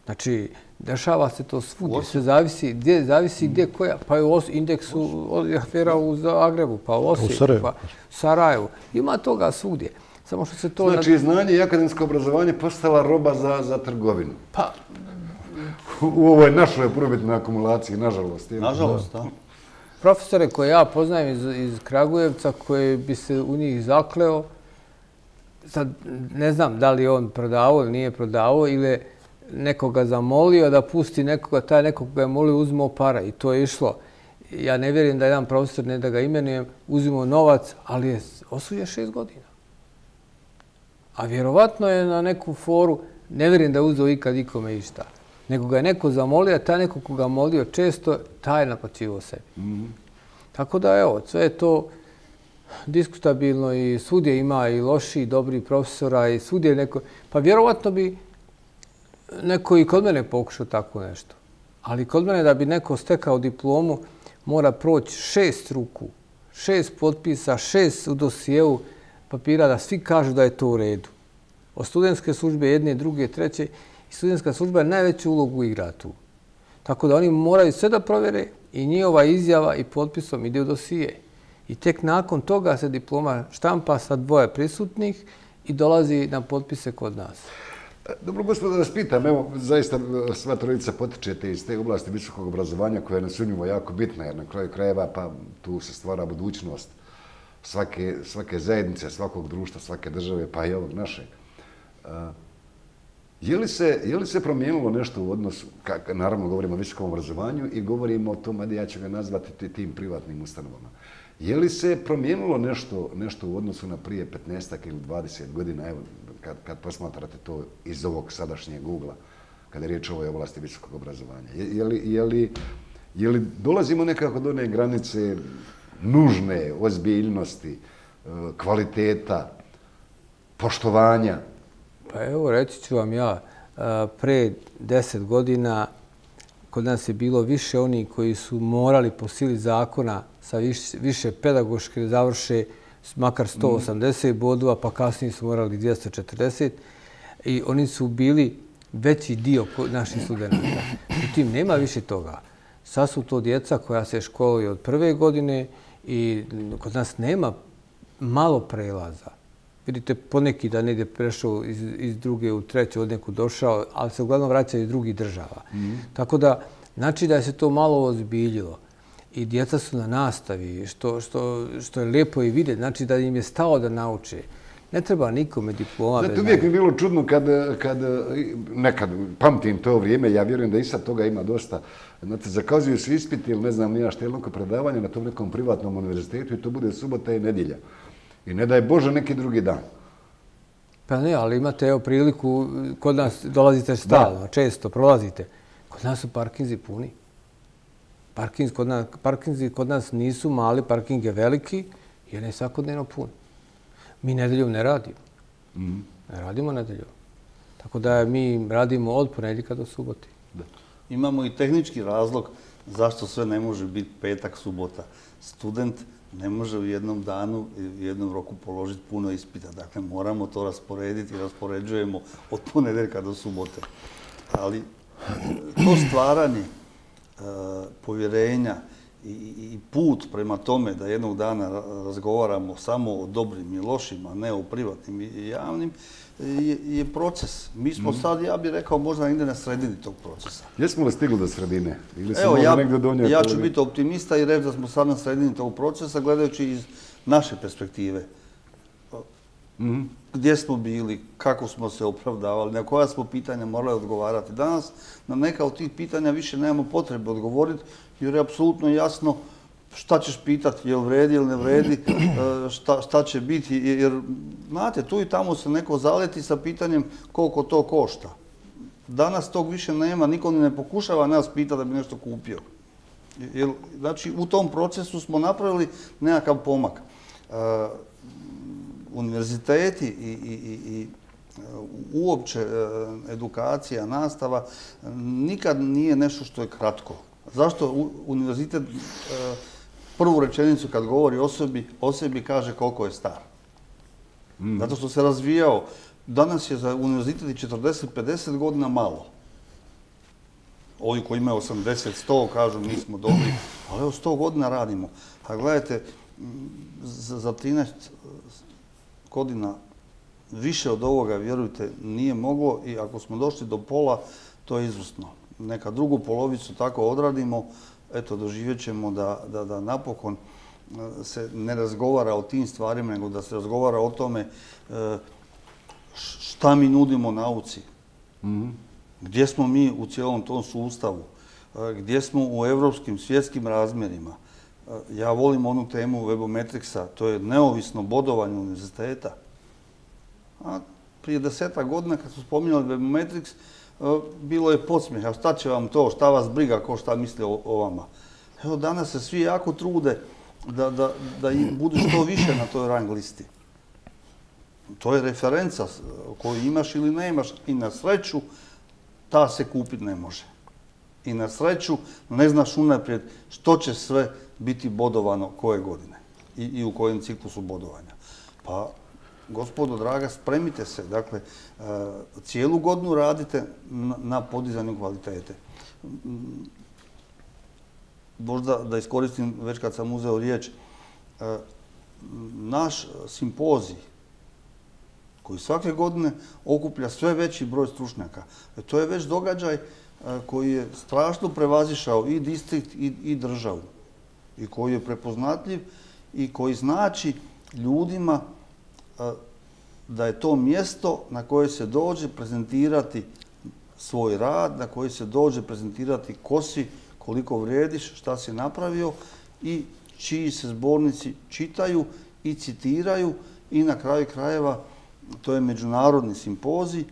Znači, dešava se to svugdje. Sve zavisi gdje, zavisi gdje koja. Pa je u indeksu afera u Zagrebu, pa u Osijeku, pa u Sarajevu. Ima toga svugdje. Samo što se to... Znači, znanje i akademsko obrazovanje postala roba za, za trgovinu. Pa... U ovoj našoj probitnoj akumulaciji, nažalost. Nažalost, da. Profesore koje ja poznajem iz, iz Kragujevca, koje bi se u njih zakleo, sad ne znam da li on prodavao ili nije prodavao, ili nekoga zamolio da pusti nekoga, taj nekoga je molio uzmo para i to je išlo. Ja ne vjerujem da jedan profesor, ne da ga imenujem, uzimo novac, ali je osuđen šest godina. A vjerovatno je na neku foru, ne vjerujem da je uzeo ikad ikome išta, nego ga je neko zamolio, a taj neko koga molio često, taj je naplaćivo sebi. Mm -hmm. Tako da, evo, sve je to diskutabilno i svudje ima i loši i dobri profesora i svudje neko... Pa vjerovatno bi neko i kod mene pokušao tako nešto. Ali kod mene da bi neko stekao diplomu mora proći šest ruku, šest potpisa, šest u dosijevu papira da svi kažu da je to u redu. O studentske službe jedne, druge, treće i studentska služba je najveću ulogu igra tu. Tako da oni moraju sve da provere i njihova izjava i potpisom ide u dosije. I tek nakon toga se diploma štampa sa dvoje prisutnih i dolazi na potpise kod nas. Dobro, gospodo, da vas pitam, evo, zaista e, sva trojica potičete iz te oblasti visokog obrazovanja koja je nasumnjivo jako bitna, jer na kraju krajeva pa tu se stvara budućnost svake, svake zajednice, svakog društva, svake države, pa i ovog našeg. E, je li, se, je li se promijenilo nešto u odnosu, kak, naravno govorimo o visokom obrazovanju i govorimo o tom, ajde ja ću ga nazvati tim privatnim ustanovama. Je li se promijenilo nešto, nešto u odnosu na prije 15 ili 20 godina, evo, kad, kad posmatrate to iz ovog sadašnjeg ugla, kada je riječ o ovoj oblasti visokog obrazovanja? Je, je, li, je, li, je li dolazimo nekako do one granice nužne ozbiljnosti, e, kvaliteta, poštovanja? Pa evo, reći ću vam ja, e, pre deset godina kod nas je bilo više oni koji su morali po sili zakona sa više, više pedagoške završe makar 180 bodova, pa kasnije su morali 240. I oni su bili veći dio naših studenta. Utim, nema više toga. Sad su to djeca koja se školuju od prve godine i kod nas nema malo prelaza. Vidite, poneki da ne ide prešao iz, iz druge u treću, od neku došao, ali se uglavnom vraća iz drugih država. Mm. Tako da, znači da je se to malo ozbiljilo i djeca su na nastavi, što, što, što je lijepo i vidjeti, znači da im je stao da nauče. Ne treba nikome diploma. Znate, uvijek mi je bilo čudno kad, kad nekad, pamtim to vrijeme, ja vjerujem da i sad toga ima dosta, znate, zakazuju su ispiti ili ne znam nija je jednako predavanje na tom nekom privatnom univerzitetu i to bude subota i nedjelja. I ne daj Bože neki drugi dan. Pa ne, ali imate evo priliku, kod nas dolazite stalno, često prolazite. Kod nas su parkinzi puni. Parkinzi kod, nas, parkinzi kod nas nisu mali, parking je veliki, jer je svakodnevno pun. Mi nedeljom ne radimo. Mm. Ne radimo nedeljom. Tako da mi radimo od ponedljika do subote. Da. Imamo i tehnički razlog zašto sve ne može biti petak, subota. Student ne može u jednom danu i u jednom roku položiti puno ispita. Dakle, moramo to rasporediti i raspoređujemo od ponedeljka do subote. Ali to stvaranje povjerenja i put prema tome da jednog dana razgovaramo samo o dobrim i lošim, a ne o privatnim i javnim, je proces. Mi smo mhm. sad, ja bih rekao, možda negdje na sredini tog procesa. Jesmo li stigli do sredine? Ili Evo, ja, ja ću biti optimista i reći da smo sad na sredini tog procesa, gledajući iz naše perspektive. Mm Gdje smo bili, kako smo se opravdavali, na koja smo pitanja morali odgovarati. Danas na neka od tih pitanja više nemamo potrebe odgovoriti, jer je apsolutno jasno šta ćeš pitati, je li vredi ili ne vredi, e, šta, šta će biti. Jer, znate, tu i tamo se neko zaleti sa pitanjem koliko to košta. Danas tog više nema, niko ni ne pokušava nas pitati da bi nešto kupio. Jer, znači, u tom procesu smo napravili nekakav pomak. E, E, univerziteti i, i, i, i uopće e, edukacija, nastava, nikad nije nešto što je kratko. Zašto univerzitet e, prvu rečenicu kad govori o sebi, o sebi kaže koliko je star? Mm. Zato što se razvijao. Danas je za univerzitet 40-50 godina malo. Ovi koji imaju 80-100 kažu mi smo dobri, ali evo 100 godina radimo. A gledajte, za 13 godina više od ovoga, vjerujte, nije moglo i ako smo došli do pola, to je izvustno. Neka drugu polovicu tako odradimo, eto, doživjet ćemo da, da, da napokon e, se ne razgovara o tim stvarima, nego da se razgovara o tome e, šta mi nudimo nauci. Mm -hmm. Gdje smo mi u cijelom tom sustavu? E, gdje smo u evropskim, svjetskim razmjerima? Ja volim onu temu webometriksa, to je neovisno bodovanje univerziteta. A prije deseta godina kad su spominjali webometriks, e, bilo je podsmijeh, a šta će vam to, šta vas briga, ko šta misli o, o vama. Evo, danas se svi jako trude da, da, da im budu što više na toj rang listi. To je referenca koju imaš ili ne imaš i na sreću ta se kupiti ne može. I na sreću ne znaš unaprijed što će sve biti bodovano koje godine i, i u kojem ciklusu bodovanja. Pa, gospodo draga, spremite se. Dakle, e, cijelu godinu radite na, na podizanju kvalitete. Mm, možda da iskoristim, već kad sam uzeo riječ, e, naš simpozij koji svake godine okuplja sve veći broj stručnjaka. E, to je već događaj koji je strašno prevazišao i distrikt i državu. I koji je prepoznatljiv i koji znači ljudima da je to mjesto na koje se dođe prezentirati svoj rad, na koje se dođe prezentirati ko si, koliko vrediš, šta si napravio i čiji se zbornici čitaju i citiraju. I na kraju krajeva to je međunarodni simpozij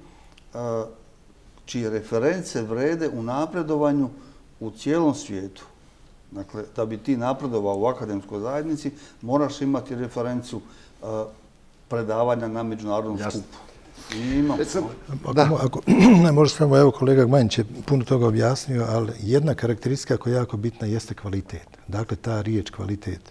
čije reference vrede u napredovanju u cijelom svijetu. Dakle, da bi ti napredovao u akademskoj zajednici, moraš imati referencu predavanja na međunarodnom skupu. Imam. Da. Ako, ne može samo, evo kolega Gmanjić je puno toga objasnio, ali jedna karakteristika koja je jako bitna jeste kvalitet. Dakle, ta riječ kvalitet.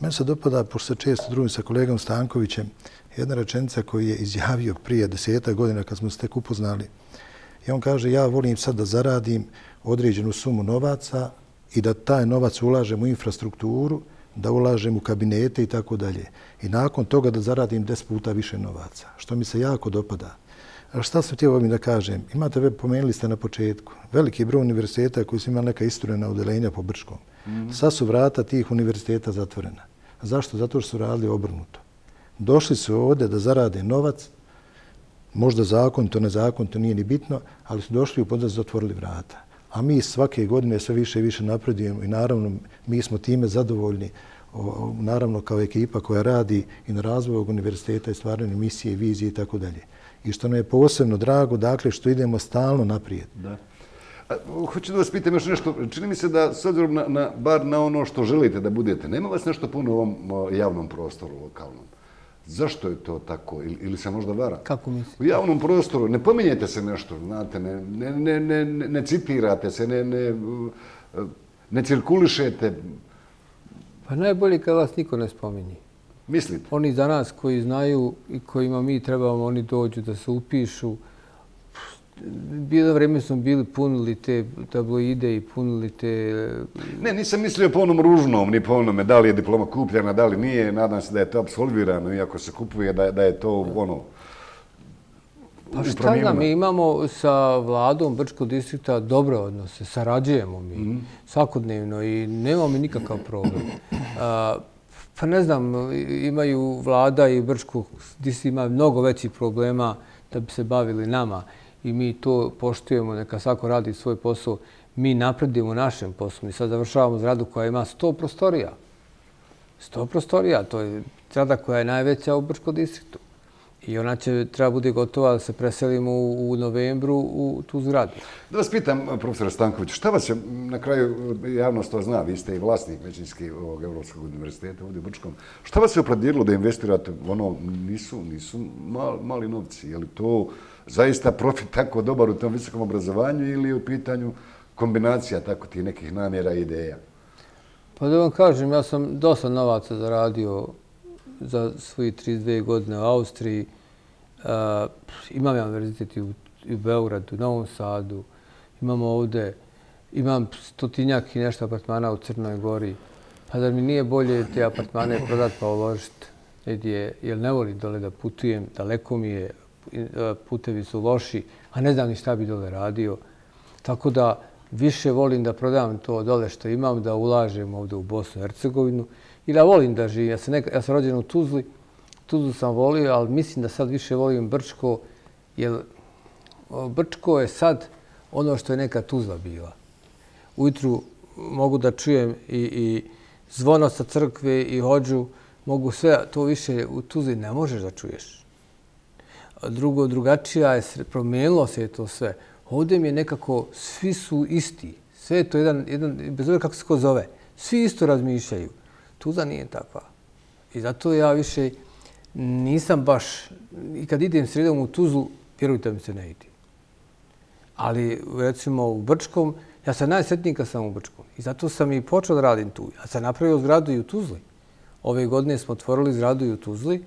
Meni se dopada, pošto se često drugim sa kolegom Stankovićem, jedna rečenica koju je izjavio prije deseta godina kad smo se tek upoznali. I on kaže, ja volim sad da zaradim određenu sumu novaca i da taj novac ulažem u infrastrukturu, da ulažem u kabinete i tako dalje. I nakon toga da zaradim 10 puta više novaca, što mi se jako dopada. A šta sam htio ovim da kažem? Imate, ve, pomenuli ste na početku, veliki broj univerziteta koji su imali neka isturena udelenja po Brčkom. Mm Sad su vrata tih univerziteta zatvorena. Zašto? Zato što su radili obrnuto. Došli su ovdje da zarade novac, možda zakon, to ne zakon, to nije ni bitno, ali su došli u podraz zatvorili vrata a mi svake godine sve više i više napredujemo i naravno mi smo time zadovoljni naravno kao ekipa koja radi i na razvoju univerziteta i stvaranju misije, vizije i tako dalje. I što nam je posebno drago, dakle, što idemo stalno naprijed. Da. A, hoću da vas pitam još nešto. Čini mi se da, s obzirom na, na, bar na ono što želite da budete, nema vas nešto puno u ovom javnom prostoru lokalnom? Zašto je to tako? Ili, ili se možda vara? Kako misli? U javnom prostoru ne pominjete se nešto, znate, ne, ne, ne, ne, ne citirate se, ne, ne, ne cirkulišete. Pa najbolje kad vas niko ne spominje. Mislite? Oni za nas koji znaju i kojima mi trebamo, oni dođu da se upišu, Bilo vreme smo bili punili te tabloide i punili te... Ne, nisam mislio po onom ružnom, ni po onome da li je diploma kupljena, da li nije. Nadam se da je to absolvirano, iako se kupuje, da, da je to ono... Pa šta da, mi imamo sa vladom Brčkog distrikta dobre odnose, sarađujemo mi mm. svakodnevno i nemamo mi nikakav problem. A, pa ne znam, imaju vlada i Brčkog distrikta ima mnogo većih problema da bi se bavili nama i mi to poštujemo, neka svako radi svoj posao, mi napredimo našem poslu. Mi sad završavamo zradu koja ima 100 prostorija. 100 prostorija, to je zrada koja je najveća u Brčkom distriktu. I ona će treba bude gotova da se preselimo u, novembru u tu zgradu. Da vas pitam, profesor Stanković, šta vas je na kraju, javnost to zna, vi ste i vlasnik većinski ovog Evropskog univerziteta ovdje u Brčkom, šta vas je opredijelo da investirate, ono, nisu, nisu mali novci, je li to zaista profit tako dobar u tom visokom obrazovanju ili u pitanju kombinacija tako ti nekih namjera i ideja? Pa da vam kažem, ja sam dosta novaca zaradio za svoje 32 godine u Austriji. E, imam ja univerzitet i u, i u Beogradu, u Novom Sadu. Imam ovde, imam stotinjak i nešto apartmana u Crnoj Gori. Pa da mi nije bolje te apartmane prodati pa uložiti negdje, jer ne volim dole da putujem, daleko mi je, E, putevi su loši, a ne znam ni šta bi dole radio. Tako da više volim da prodam to dole što imam, da ulažem ovdje u Bosnu i Hercegovinu i da volim da živim. Ja sam, neka, ja sam rođen u Tuzli, Tuzlu sam volio, ali mislim da sad više volim Brčko, jer e, Brčko je sad ono što je neka Tuzla bila. Ujutru mogu da čujem i, i zvono sa crkve i hođu, mogu sve, to više u Tuzli ne možeš da čuješ drugo, drugačija je, promijenilo se to sve. Ovdje mi je nekako, svi su isti. Sve je to jedan, jedan bez ove kako se ko zove, svi isto razmišljaju. Tuza nije takva. I zato ja više nisam baš, i kad idem sredom u Tuzlu, vjerujte mi se ne idi. Ali recimo u Brčkom, ja sam najsretniji kad sam u Brčkom. I zato sam i počeo da radim tu. Ja sam napravio zgradu i u Tuzli. Ove godine smo otvorili zgradu i u Tuzli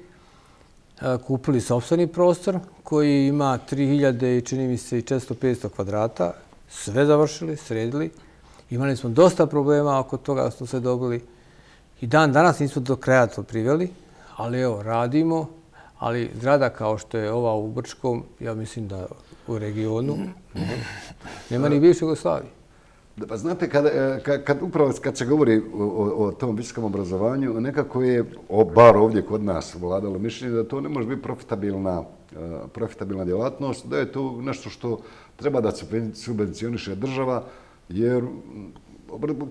kupili sobstveni prostor koji ima 3000 i čini mi se i 400-500 kvadrata. Sve završili, sredili. Imali smo dosta problema oko toga da smo sve dobili. I dan danas nismo do kraja to priveli, ali evo, radimo. Ali zgrada kao što je ova u Brčkom, ja mislim da u regionu nema ni bivše Jugoslavije. Da, pa znate, kad, e, kad, kad, upravo kad se govori o, o, o tom visokom obrazovanju, nekako je, o, bar ovdje kod nas, vladalo mišljenje da to ne može biti profitabilna, e, profitabilna djelatnost, da je to nešto što treba da se subvencioniše država, jer mm,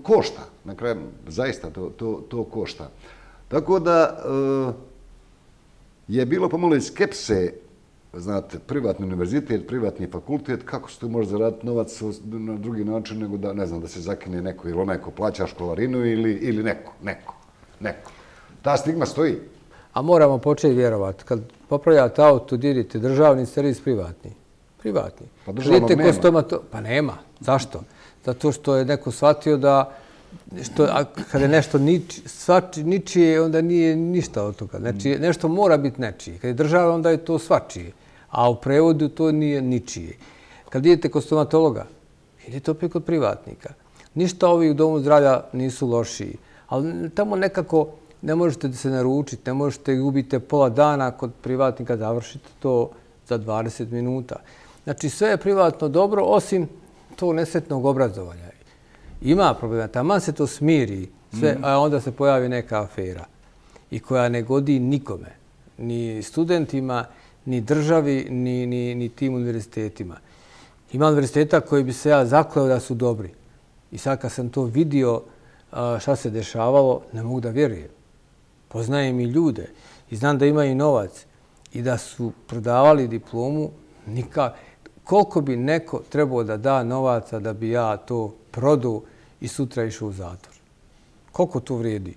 košta, na kraju, zaista to, to, to košta. Tako da e, je bilo pomalo i skepse znate, privatni univerzitet, privatni fakultet, kako se tu može zaraditi novac na drugi način nego da, ne znam, da se zakine neko ili onaj ko plaća školarinu ili, ili neko, neko, neko. Ta stigma stoji. A moramo početi vjerovati. Kad popravljate auto, dirite državni servis privatni. Privatni. Pa državnog nema. Stomato... Pa nema. Zašto? Zato što je neko shvatio da što, a kada je nešto nič, svači, ničije, onda nije ništa od toga. Znači, nešto mora biti nečije. Kad je država, onda je to svačije a u prevodu to nije ničije. Kad idete kod stomatologa, idete opet kod privatnika. Ništa ovi u domu zdravlja nisu lošiji, ali tamo nekako ne možete se naručiti, ne možete gubiti pola dana kod privatnika, završite to za 20 minuta. Znači sve je privatno dobro, osim tog nesretnog obrazovanja. Ima problema, tamo se to smiri, sve, mm. a onda se pojavi neka afera i koja ne godi nikome, ni studentima, ni državi, ni, ni, ni tim univerzitetima. Ima univerziteta koji bi se ja zakleo da su dobri. I sad kad sam to vidio šta se dešavalo, ne mogu da vjerujem. Poznajem i ljude i znam da imaju novac i da su prodavali diplomu, nikak. Koliko bi neko trebao da da novaca da bi ja to prodao i sutra išao u zatvor? Koliko to vrijedi?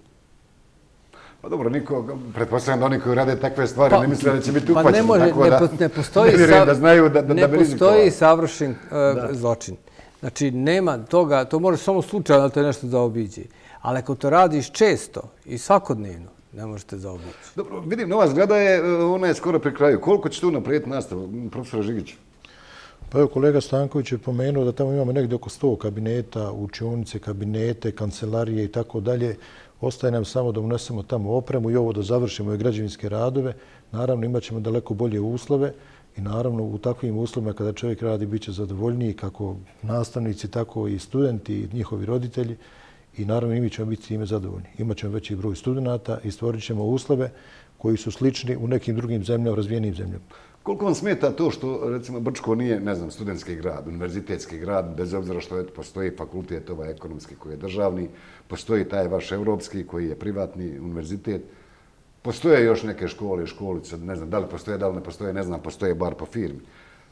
Pa dobro, niko, pretpostavljam da oni koji rade takve stvari pa, ne misle da će biti upačeni. Pa ne, može, tako ne, da, ne postoji, ne, sav, da, znaju da, da, ne da postoji savršen uh, zločin. Znači, nema toga, to može samo slučajno da to je nešto zaobiđe. Ali ako to radiš često i svakodnevno, ne možete zaobići. Dobro, vidim, nova zgrada je, e, ona je skoro pri kraju. Koliko će tu naprijeti nastav, profesora Žigić? Pa evo, kolega Stanković je pomenuo da tamo imamo negdje oko 100 kabineta, učionice, kabinete, kancelarije i tako dalje. Ostaje nam samo da unesemo tamo opremu i ovo da završimo i građevinske radove. Naravno, imat ćemo daleko bolje uslove i naravno u takvim uslovima kada čovjek radi bit će zadovoljniji kako nastavnici, tako i studenti i njihovi roditelji i naravno i mi ćemo biti time zadovoljni. Imaćemo veći broj studenta i stvorit ćemo uslove koji su slični u nekim drugim zemljama, razvijenim zemljama. Koliko vam smeta to što, recimo, Brčko nije, ne znam, studentski grad, univerzitetski grad, bez obzira što je, postoji fakultet ovaj ekonomski koji je državni, postoji taj vaš evropski koji je privatni univerzitet, postoje još neke škole školice, ne znam da li postoje, da li ne postoje, ne znam, postoje bar po firmi,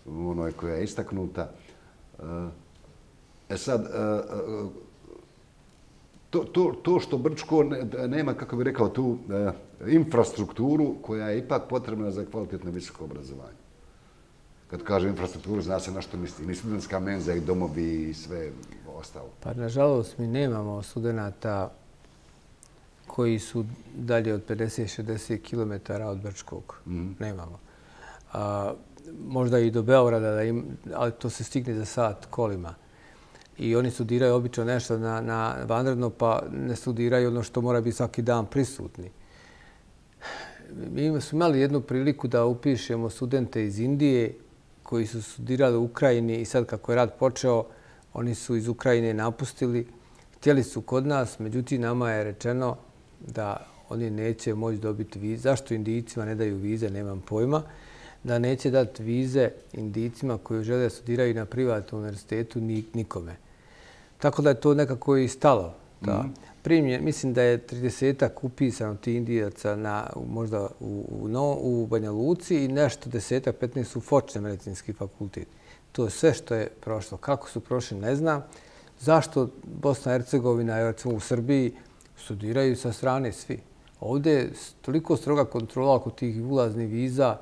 onoj koja je istaknuta. E, e sad, e, e, to, to, to što Brčko nema, kako bih rekao, tu e, infrastrukturu koja je ipak potrebna za kvalitetno visoko obrazovanje. Kad kaže infrastrukturu, zna se na što misli. I studentska menza i domovi i sve ostalo. Pa, nažalost, mi nemamo studenta koji su dalje od 50-60 km od Brčkog. Mm. Nemamo. A, možda i do Beograda, da im, ali to se stigne za sat kolima i oni studiraju obično nešto na, na vanredno, pa ne studiraju ono što mora biti svaki dan prisutni. Mi smo imali jednu priliku da upišemo studente iz Indije koji su studirali u Ukrajini i sad kako je rad počeo, oni su iz Ukrajine napustili. Htjeli su kod nas, međutim nama je rečeno da oni neće moći dobiti vize. Zašto Indijicima ne daju vize, nemam pojma. Da neće dati vize Indijicima koji žele studiraju na privatnom univerzitetu nikome. Tako da je to nekako i stalo. Da. Mm -hmm. Primjer, mislim da je 30-ak upisano ti indijaca na, možda u, u, no, u Banja Luci i nešto desetak, 15 su Fočne medicinski fakultet. To je sve što je prošlo. Kako su prošli, ne znam. Zašto Bosna i Hercegovina, recimo u Srbiji, studiraju sa strane svi. Ovdje je toliko stroga kontrola oko tih ulaznih viza,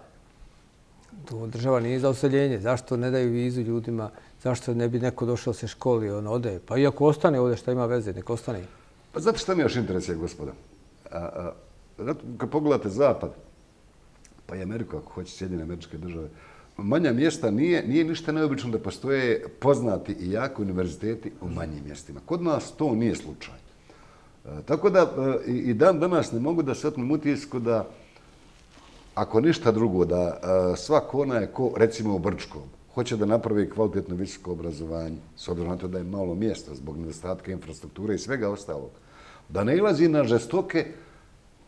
to država nije za useljenje. Zašto ne daju vizu ljudima? Zašto ne bi neko došao se školi, on ode. Pa iako ostane ovdje, šta ima veze, neko ostane. Pa znate šta mi još interesuje, gospoda? A, a, kad pogledate Zapad, pa i Ameriku, ako hoće Sjedine američke države, manja mjesta nije, nije ništa neobično da postoje poznati i jako univerziteti u manjim mjestima. Kod nas to nije slučaj. E, tako da e, i, i dan danas ne mogu da se otmem utisku da ako ništa drugo, da e, svako onaj ko, recimo u Brčkom, hoće da napravi kvalitetno visoko obrazovanje, s obzirom na to da je malo mjesta zbog nedostatka infrastrukture i svega ostalog, da ne ilazi na žestoke,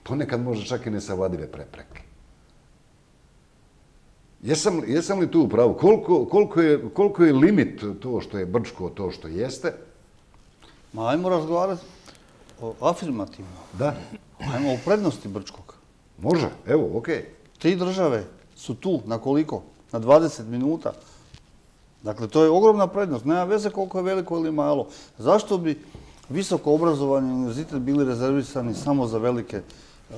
ponekad može čak i nesavladive prepreke. Jesam, jesam li tu upravo? Koliko, koliko, je, koliko je limit to što je Brčko, to što jeste? Ma ajmo razgovarati o afirmativno. Da. Ajmo o prednosti Brčkog. Može, evo, okej. Okay. Tri države su tu, na koliko? Na 20 minuta. Dakle, to je ogromna prednost. Nema veze koliko je veliko ili malo. Zašto bi visoko obrazovanje univerzitet bili rezervisani samo za velike uh,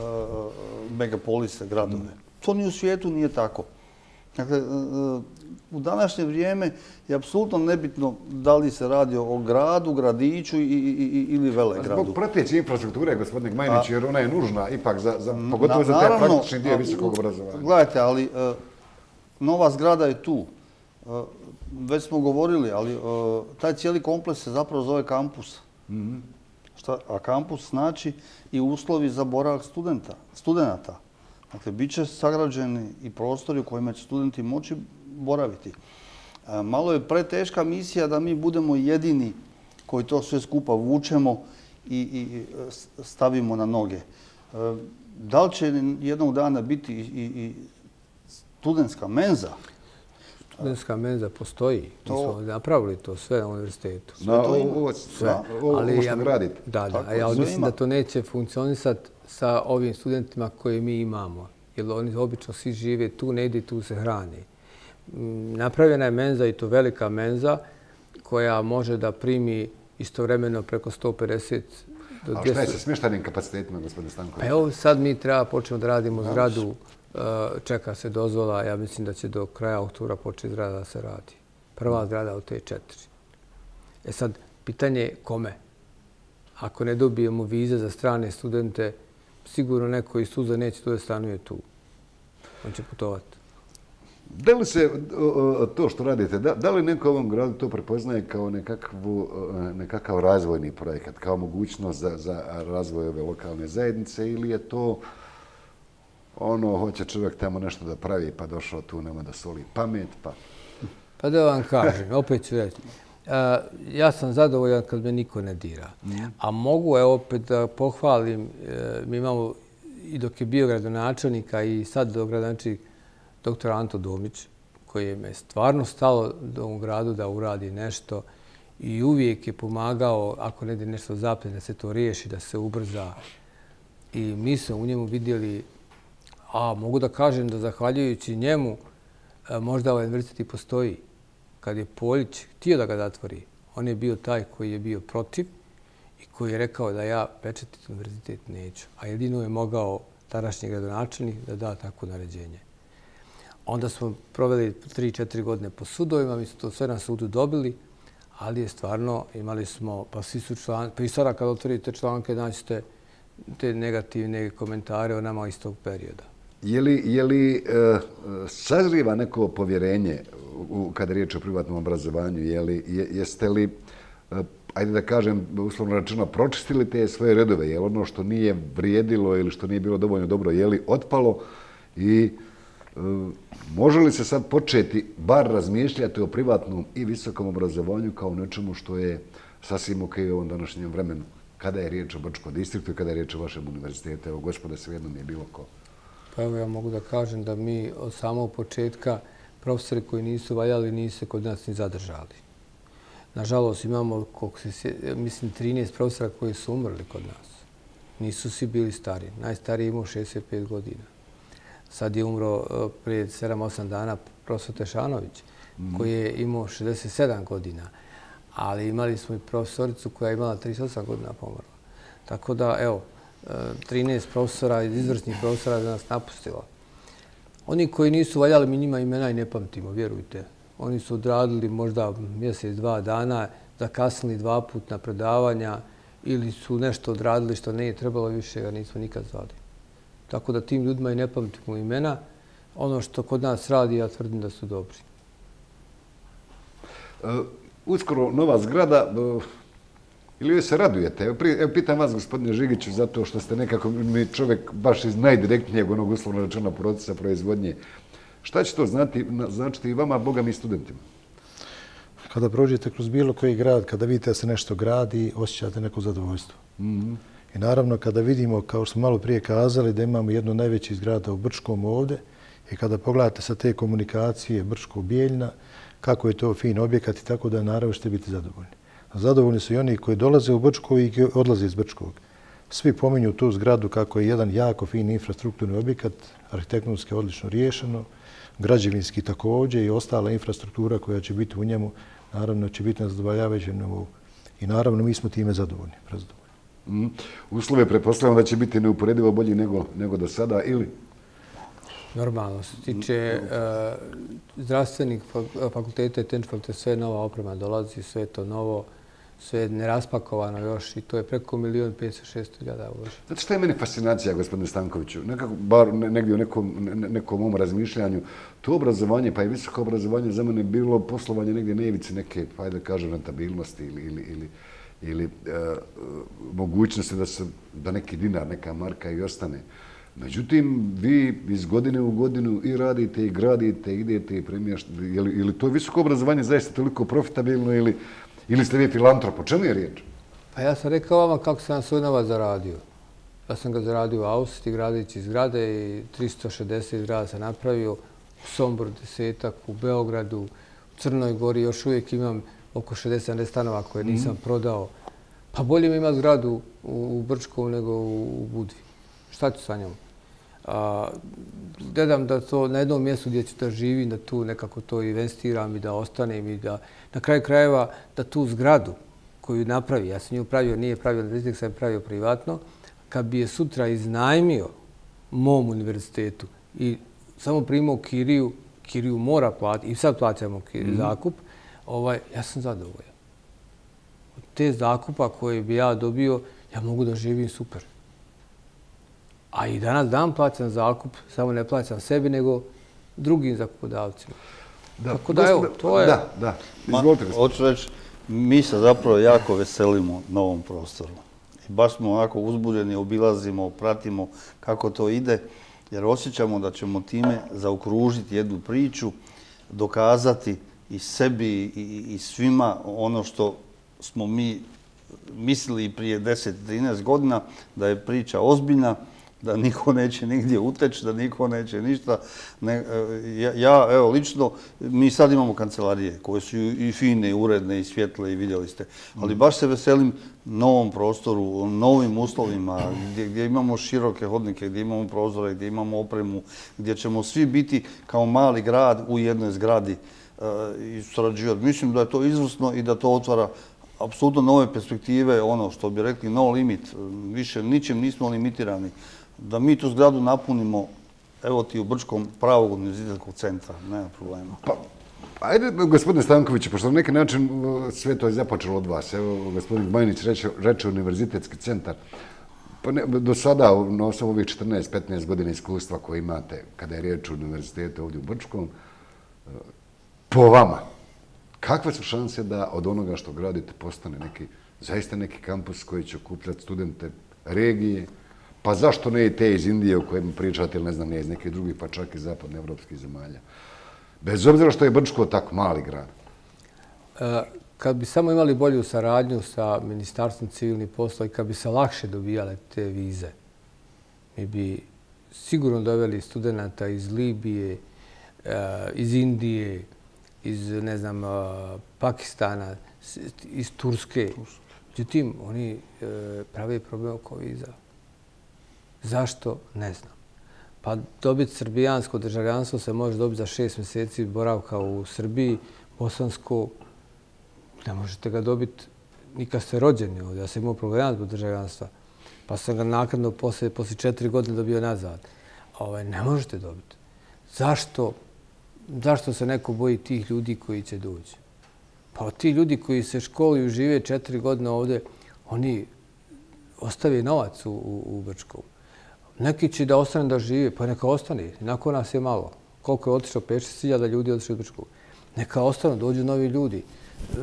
megapolise, gradove? To ni u svijetu nije tako. Dakle, uh, u današnje vrijeme je apsolutno nebitno da li se radi o gradu, gradiću i, i, i, ili velegradu. Zbog prateće infrastrukture, gospodine Gmajnić, jer ona je nužna ipak za, za pogotovo na, za te praktični dio visokog obrazovanja. Gledajte, ali uh, nova zgrada je tu. Već smo govorili, ali uh, taj cijeli kompleks se zapravo zove kampus. Mm -hmm. Šta, a kampus znači i uslovi za boravak studenta, studenta. Dakle, bit će sagrađeni i prostori u kojima će studenti moći boraviti. Uh, malo je preteška misija da mi budemo jedini koji to sve skupa vučemo i, i stavimo na noge. Uh, da li će jednog dana biti i, i, i studentska menza? Studentska menza postoji. To... Mi smo napravili to sve na univerzitetu. Sve to ovo, sve. ovo, ovo što gradite. Da, da. A ja mislim da to neće funkcionisati sa ovim studentima koje mi imamo. Jer oni obično svi žive tu, ne ide tu se hrani. Mm, napravljena je menza i to velika menza koja može da primi istovremeno preko 150 do 200. A šta je sa smještanim kapacitetima, gospodine Stanković? Pa evo sad mi treba početi da radimo zgradu Eh, čeka se dozvola, ja mislim da će do kraja oktura početi zgrada da se radi. Prva zgrada od te četiri. E sad, pitanje je kome? Ako ne dobijemo vize za strane studente, sigurno neko iz Tuzla neće tu da stanuje tu. On će putovati. Da li se to što radite, da, da li neko u ovom gradu to prepoznaje kao nekakvu, nekakav razvojni projekat, kao mogućnost za, za razvoj ove lokalne zajednice ili je to ono, hoće čovjek tamo nešto da pravi, pa došao tu, nema da soli pamet, pa... Pa da vam kažem, opet ću reći. Ja sam zadovoljan kad me niko ne dira. A mogu, evo, opet da pohvalim, e, mi imamo i dok je bio gradonačelnika i sad do gradonačelnik dr. Anto Domić, koji je me stvarno stalo do ovom gradu da uradi nešto i uvijek je pomagao, ako ne nešto zapne, da se to riješi, da se ubrza. I mi smo u njemu vidjeli A mogu da kažem da zahvaljujući njemu e, možda ovaj univerzitet i postoji. Kad je Poljić htio da ga zatvori, on je bio taj koji je bio protiv i koji je rekao da ja pečetiti univerzitet neću. A jedino je mogao tadašnji gradonačelnik da da tako naređenje. Onda smo proveli 3-4 godine po sudovima, mi smo to sve na sudu dobili, ali je stvarno imali smo, pa svi su član, pa i sada kad otvorite članke, naćete te negativne komentare o nama iz tog perioda. Je li, je li e, sazriva neko povjerenje u, kada je riječ o privatnom obrazovanju? Je li, je, jeste li, e, ajde da kažem, uslovno rečeno, pročistili te svoje redove? Je li ono što nije vrijedilo ili što nije bilo dovoljno dobro, je li otpalo? I e, može li se sad početi bar razmišljati o privatnom i visokom obrazovanju kao nečemu što je sasvim ok u ovom današnjem vremenu? Kada je riječ o Brčkom distriktu i kada je riječ o vašem univerzitetu? Evo, gospode, svejedno mi je bilo ko. Pa evo ja mogu da kažem da mi od samog početka profesori koji nisu valjali nisu kod nas ni zadržali. Nažalost imamo, se, mislim, 13 profesora koji su umrli kod nas. Nisu svi bili stari. Najstariji imao 65 godina. Sad je umro e, prije 7-8 dana profesor Tešanović, mhm. koji je imao 67 godina. Ali imali smo i profesoricu koja je imala 38 godina pomrla. Tako da, evo, Eh, 13 profesora i izvrsnih profesora da nas napustilo. Oni koji nisu valjali, mi njima imena i ne pamtimo, vjerujte. Oni su odradili možda mjesec, dva dana, zakasnili dva put na predavanja ili su nešto odradili što ne je trebalo više, ga nismo nikad zvali. Tako da tim ljudima i ne pamtimo imena. Ono što kod nas radi, ja tvrdim da su dobri. Uh, uskoro nova zgrada, uh, ili joj se radujete? Evo, prije, evo pitam vas, gospodine Žigiću, zato što ste nekako mi čovjek baš iz najdirektnijeg onog uslovno rečena procesa proizvodnje. Šta će to znati, značiti i vama, Boga mi studentima? Kada prođete kroz bilo koji grad, kada vidite da se nešto gradi, osjećate neko zadovoljstvo. Mm -hmm. I naravno, kada vidimo, kao što smo malo prije kazali, da imamo jednu najveći zgrada u Brčkom ovde, i kada pogledate sa te komunikacije Brčko-Bijeljna, kako je to fin objekat i tako da naravno ćete biti zadovoljni. Zadovoljni su i oni koji dolaze u Brčko i odlaze iz Brčkog. Svi pominju tu zgradu kako je jedan jako fin infrastrukturni objekat, arhitektonski odlično riješeno, građevinski također i ostala infrastruktura koja će biti u njemu, naravno će biti na zadovoljavajućem nivou. I naravno mi smo time zadovoljni. prezadovoljni. Mm. Uslove pretpostavljamo da će biti neuporedivo bolji nego, nego do sada ili? Normalno. Se tiče uh, zdravstvenih fakulteta i tenč fakulteta, sve nova oprema dolazi, sve to novo sve neraspakovano još i to je preko milijon 500-600 ljada uloženo. Znate što je meni fascinacija, gospodine Stankoviću? Nekako, bar negdje u nekom, ne, nekom mom razmišljanju, to obrazovanje, pa i visoko obrazovanje za mene bilo poslovanje negdje na ivici neke, pa da kažem, rentabilnosti ili, ili, ili, ili e, mogućnosti da se da neki dinar, neka marka i ostane. Međutim, vi iz godine u godinu i radite i gradite, idete i premijašte. Ili, ili to visoko obrazovanje zaista toliko profitabilno ili, ili ste vi filantrop? O čemu je riječ? Pa ja sam rekao vama kako sam svoj zaradio. Ja sam ga zaradio u Austriji, gradići zgrade i 360 zgrada sam napravio u Somboru desetak, u Beogradu, u Crnoj Gori. Još uvijek imam oko 60 stanova koje nisam mm. prodao. Pa bolje mi ima zgradu u Brčkovu nego u Budvi. Šta ću sa njom? gledam da to na jednom mjestu gdje ću da živim, da tu nekako to investiram i da ostanem i da na kraju krajeva da tu zgradu koju napravi, ja sam nju pravio, nije pravio na desetak, sam pravio privatno, kad bi je sutra iznajmio mom univerzitetu i samo primao kiriju, kiriju mora platiti i sad plaćamo kiriju, mm -hmm. zakup, ovaj, ja sam zadovoljan. Od te zakupa koje bi ja dobio, ja mogu da živim super. A i danas dan plaćam zakup, samo ne plaćam sebi, nego drugim zakupodavcima. Da, Tako da, evo, to je... Da, da. Izvolite. Hoću reći, mi se zapravo jako veselimo novom prostoru. I baš smo onako uzbuđeni, obilazimo, pratimo kako to ide, jer osjećamo da ćemo time zaokružiti jednu priču, dokazati i sebi i, i svima ono što smo mi mislili prije 10-13 godina, da je priča ozbiljna, da niko neće nigdje uteći, da niko neće ništa. Ne, e, ja, ja, evo, lično, mi sad imamo kancelarije koje su i fine, i uredne, i svjetle, i vidjeli ste. Ali baš se veselim novom prostoru, novim uslovima, gdje, gdje imamo široke hodnike, gdje imamo prozore, gdje imamo opremu, gdje ćemo svi biti kao mali grad u jednoj zgradi uh, i surađivati. Mislim da je to izvrsno i da to otvara apsolutno nove perspektive, ono što bi rekli no limit, više ničem nismo limitirani da mi tu zgradu napunimo, evo ti u Brčkom pravog univerzitetskog centra, nema problema. Pa, ajde, gospodine Stanković, pošto na neki način uh, sve to je započelo od vas. Evo, gospodin Majnić reče, reče univerzitetski centar. Pa ne, do sada, na osnovu ovih 14-15 godina iskustva koje imate kada je riječ o univerzitetu ovdje u Brčkom, uh, po vama, kakve su šanse da od onoga što gradite postane neki, zaista neki kampus koji će okupljati studente regije, Pa zašto ne i te iz Indije o kojem pričate ili ne znam, ne iz nekih drugih, pa čak i zapadne evropskih zemalja? Bez obzira što je Brčko tako mali grad. E, kad bi samo imali bolju saradnju sa Ministarstvom civilnih posla i kad bi se lakše dobijale te vize, mi bi sigurno doveli studenta iz Libije, e, iz Indije, iz, ne znam, e, Pakistana, iz Turske. Međutim, oni prave problem oko viza. Zašto? Ne znam. Pa dobiti srbijansko državljanstvo se može dobiti za šest mjeseci boravka u Srbiji, bosansko, ne možete ga dobiti nikad ste rođeni ovdje. Ja sam imao problem zbog državljanstva, pa sam ga nakredno poslije, poslije četiri godine dobio nazad. Ovaj, ne možete dobiti. Zašto? Zašto se neko boji tih ljudi koji će doći? Pa ti ljudi koji se školuju, žive četiri godine ovdje, oni ostavi novac u, u, u Brčkovu. Neki će da ostane da žive, pa neka ostane. Inako nas je malo. Koliko je otišao, 5-6 hiljada ljudi otišao u Brčku. Neka ostane, dođu novi ljudi. E,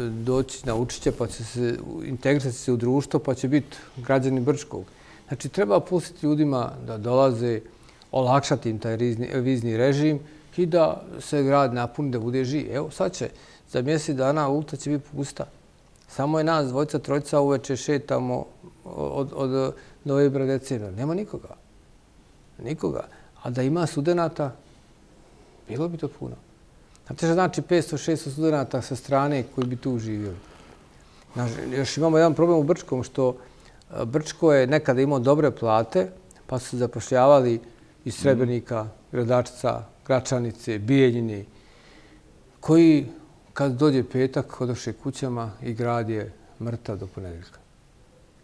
doći, naučit će, pa će se integrisati se u društvo, pa će biti građani Brčkog. Znači, treba pustiti ljudima da dolaze, olakšati im taj vizni režim i da se grad napuni, da bude živ. Evo, sad će, za mjesec dana ulta će biti pusta. Samo je nas, dvojca, trojca, uveče šetamo od, od novembra, decembra. Nema nikoga. Nikoga. A da ima studenta, bilo bi to puno. Znate što znači 500-600 studenta sa strane koji bi tu živjeli? Još imamo jedan problem u Brčkom, što e, Brčko je nekada imao dobre plate, pa su zapošljavali iz Srebrenika, Gradačica, Gračanice, Bijeljini, koji kad dođe petak odoše kućama i grad je mrtav do ponedeljka.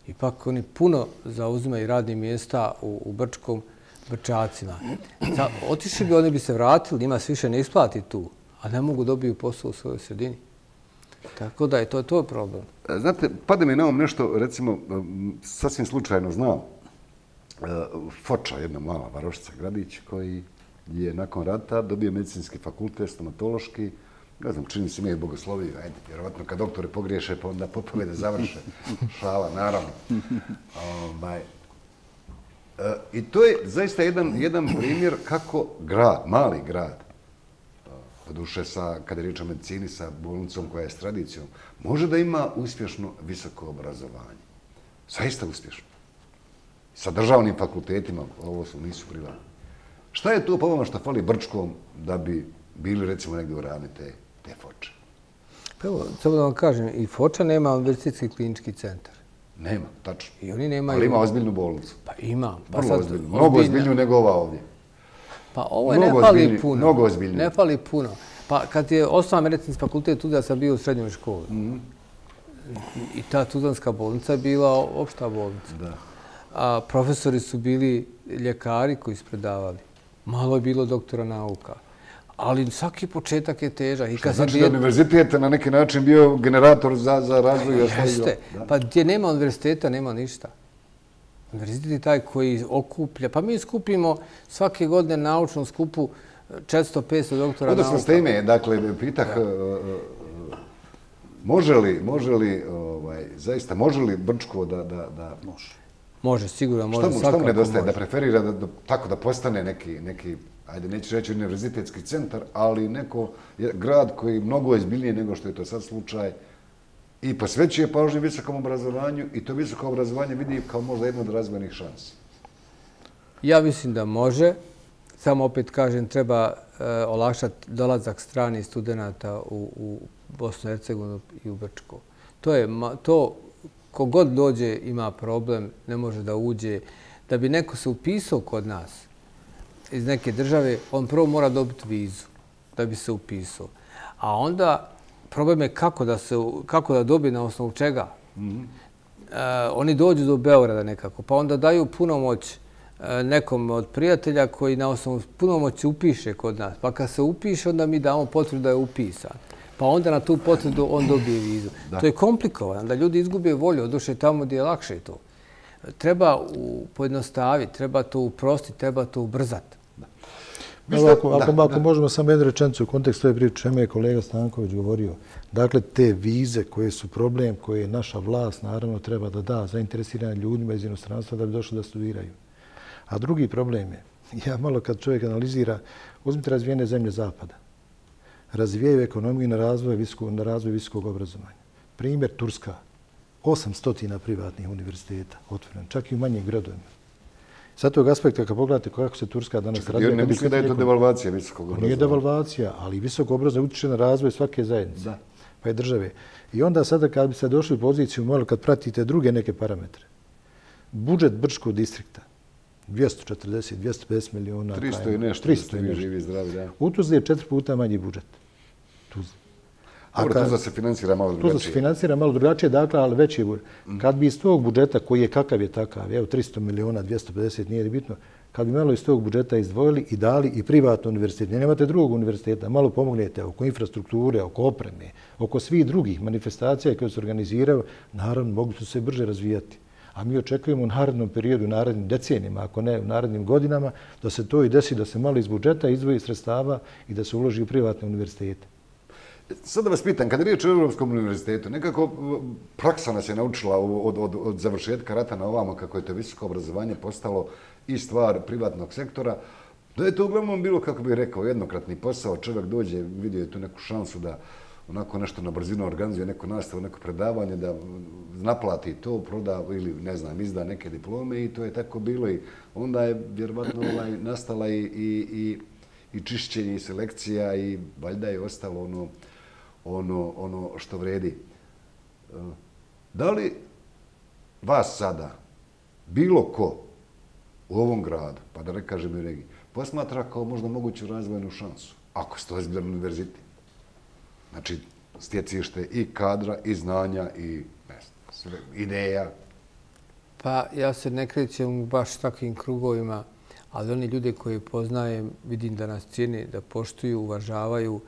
Ipak oni puno zauzimaju radni mjesta u, u Brčkom Brčacima. Otišli bi, oni bi se vratili, njima se više ne isplati tu a ne mogu dobiju posao u svojoj sredini. Tako da je to, to problem. E, znate, pade mi na ovom nešto, recimo, sasvim slučajno znam, e, Foča, jedna mala varošica gradić, koji je nakon rata dobio medicinski fakultet, stomatološki, ne znam, čini se imaju bogosloviju, ajde, vjerovatno kad doktore pogriješe, pa onda popove da završe. Šala, naravno. Ovaj, I to je zaista jedan, jedan primjer kako grad, mali grad, duše sa, kada je riječ o medicini, sa bolnicom koja je s tradicijom, može da ima uspješno visoko obrazovanje. Zaista uspješno. Sa državnim fakultetima, ovo su nisu privatni. Šta je to po vama što fali Brčkom da bi bili recimo negdje u rani te, te foče? Pa evo, samo da vam kažem, i Foča nema univerzitetski klinički centar. Nema, tačno. I oni nemaju... Ali ima ozbiljnu bolnicu. Pa ima. Pa sad, ozbiljnu. Mnogo ozbiljniju nego ova ovdje. Pa ovo je ne fali puno. Mnogo ozbiljnije. Ne fali puno. Pa kad je osnovan medicinski fakultet, tu da sam bio u srednjoj školi. Mm I ta Tuzlanska bolnica je bila opšta bolnica. Da. A profesori su bili ljekari koji su predavali. Malo je bilo doktora nauka. Ali svaki početak je težak. Što znači da univerzitet na neki način bio generator za, za razvoj? Jeste. Pa gdje nema univerziteta, nema ništa. Univerzitet je taj koji okuplja. Pa mi skupimo svake godine naučnu skupu 400-500 doktora nauka. Odnosno s teme, dakle, pitah, e, e, može li, može li, ovaj, zaista, može li Brčko da, da, da... Može. Može, sigurno može. Šta mu, šta mu nedostaje? Da preferira da, da, tako da postane neki, neki, ajde, neću reći univerzitetski centar, ali neko grad koji mnogo izbiljnije nego što je to sad slučaj, i posvećuje pažnju visokom obrazovanju i to visoko obrazovanje vidi kao možda jednu od razvojnih šansi. Ja mislim da može. Samo opet kažem, treba eh, e, olakšati dolazak stranih studenta u, u Bosnu i Hercegovinu i u Brčku. To je, to, kogod dođe ima problem, ne može da uđe. Da bi neko se upisao kod nas iz neke države, on prvo mora dobiti vizu da bi se upisao. A onda problem je kako da, se, kako da dobije na osnovu čega. Mm -hmm. e, oni dođu do Beograda nekako, pa onda daju punomoć e, nekom od prijatelja koji na osnovu punomoći upiše kod nas. Pa kad se upiše, onda mi damo potvrdu da je upisan. Pa onda na tu potvrdu on dobije vizu. Da. To je komplikovano, da ljudi izgube volju, oduše tamo gdje je lakše to. Treba pojednostaviti, treba to uprostiti, treba to ubrzati. Evo, ako, ako, da, ako da. možemo samo jednu rečenicu u kontekstu ove priče, čemu je kolega Stanković govorio. Dakle, te vize koje su problem, koje naša vlast naravno treba da da zainteresirane ljudima iz inostranstva da bi došli da studiraju. A drugi problem je, ja malo kad čovjek analizira, uzmite razvijene zemlje Zapada. Razvijaju ekonomiju na razvoj, visoko, na razvoj visokog obrazovanja. Primjer Turska. 800 privatnih univerziteta otvoren, čak i u manjim gradovima. Sa tog aspekta, kad pogledate kako se Turska danas razvija... Ne mislim da je to devalvacija visokog obrazovanja. Nije devalvacija, ali visoko obrazovanje utiče na razvoj svake zajednice, da. pa je države. I onda sada kad bi se došli u poziciju, malo kad pratite druge neke parametre, budžet Brčkog distrikta, 240, 250 miliona... 300 i nešto, 300 i nešto. živi zdravi, da. U Tuzli je četiri puta manji budžet. Dobro, Tuzla se financira malo drugačije. Tuzla se financira malo drugačije, dakle, ali veći je budžet. Kad bi iz tog budžeta, koji je kakav je takav, evo 300 miliona, 250, nije bitno, kad bi malo iz tog budžeta izdvojili i dali i privatno univerzitet, ne nemate drugog univerziteta, malo pomognete oko infrastrukture, oko opreme, oko svih drugih manifestacija koje se organiziraju, naravno, mogu su se brže razvijati. A mi očekujemo u narednom periodu, u narednim decenijima, ako ne u narednim godinama, da se to i desi, da se malo iz budžeta izdvoji sredstava i da se uloži u privatne univerzitete. Sad da vas pitan, kada je riječ o Europskom univerzitetu, nekako praksa nas je naučila od, od, od završetka rata na ovamo kako je to visoko obrazovanje postalo i stvar privatnog sektora, da je to uglavnom bilo, kako bih rekao, jednokratni posao. Čovjek dođe, vidio je tu neku šansu da onako nešto na brzinu organizuje, neko nastavu, neko predavanje, da naplati to, proda ili, ne znam, izda neke diplome i to je tako bilo. I onda je vjerovatno ovaj, nastala i, i, i, i čišćenje i selekcija i valjda je ostalo ono, ono, ono što vredi. E, da li vas sada, bilo ko u ovom gradu, pa da ne kažem i regiji, posmatra kao možda moguću razvojnu šansu, ako ste ozbiljan univerzitet? Znači, stjecište i kadra, i znanja, i ne znam, sve, ideja. Pa ja se ne krećem baš takvim krugovima, ali oni ljude koje poznajem, vidim da nas cijene, da poštuju, uvažavaju,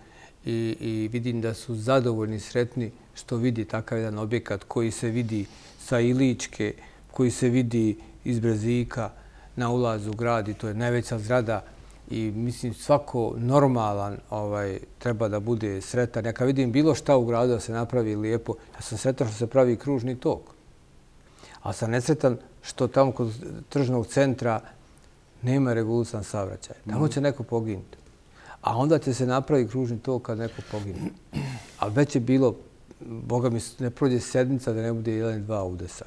i, i vidim da su zadovoljni, sretni što vidi takav jedan objekat koji se vidi sa Iličke, koji se vidi iz Brezika na ulazu u grad i to je najveća zgrada i mislim svako normalan ovaj treba da bude sretan. Ja kad vidim bilo šta u gradu da se napravi lijepo, ja sam sretan što se pravi kružni tok. A sam nesretan što tamo kod tržnog centra nema regulisan savraćaj. Tamo će neko poginuti a onda će se napravi kružni tok kad neko pogine. A već je bilo, Boga mi ne prođe sedmica da ne bude jedan ili dva udesa.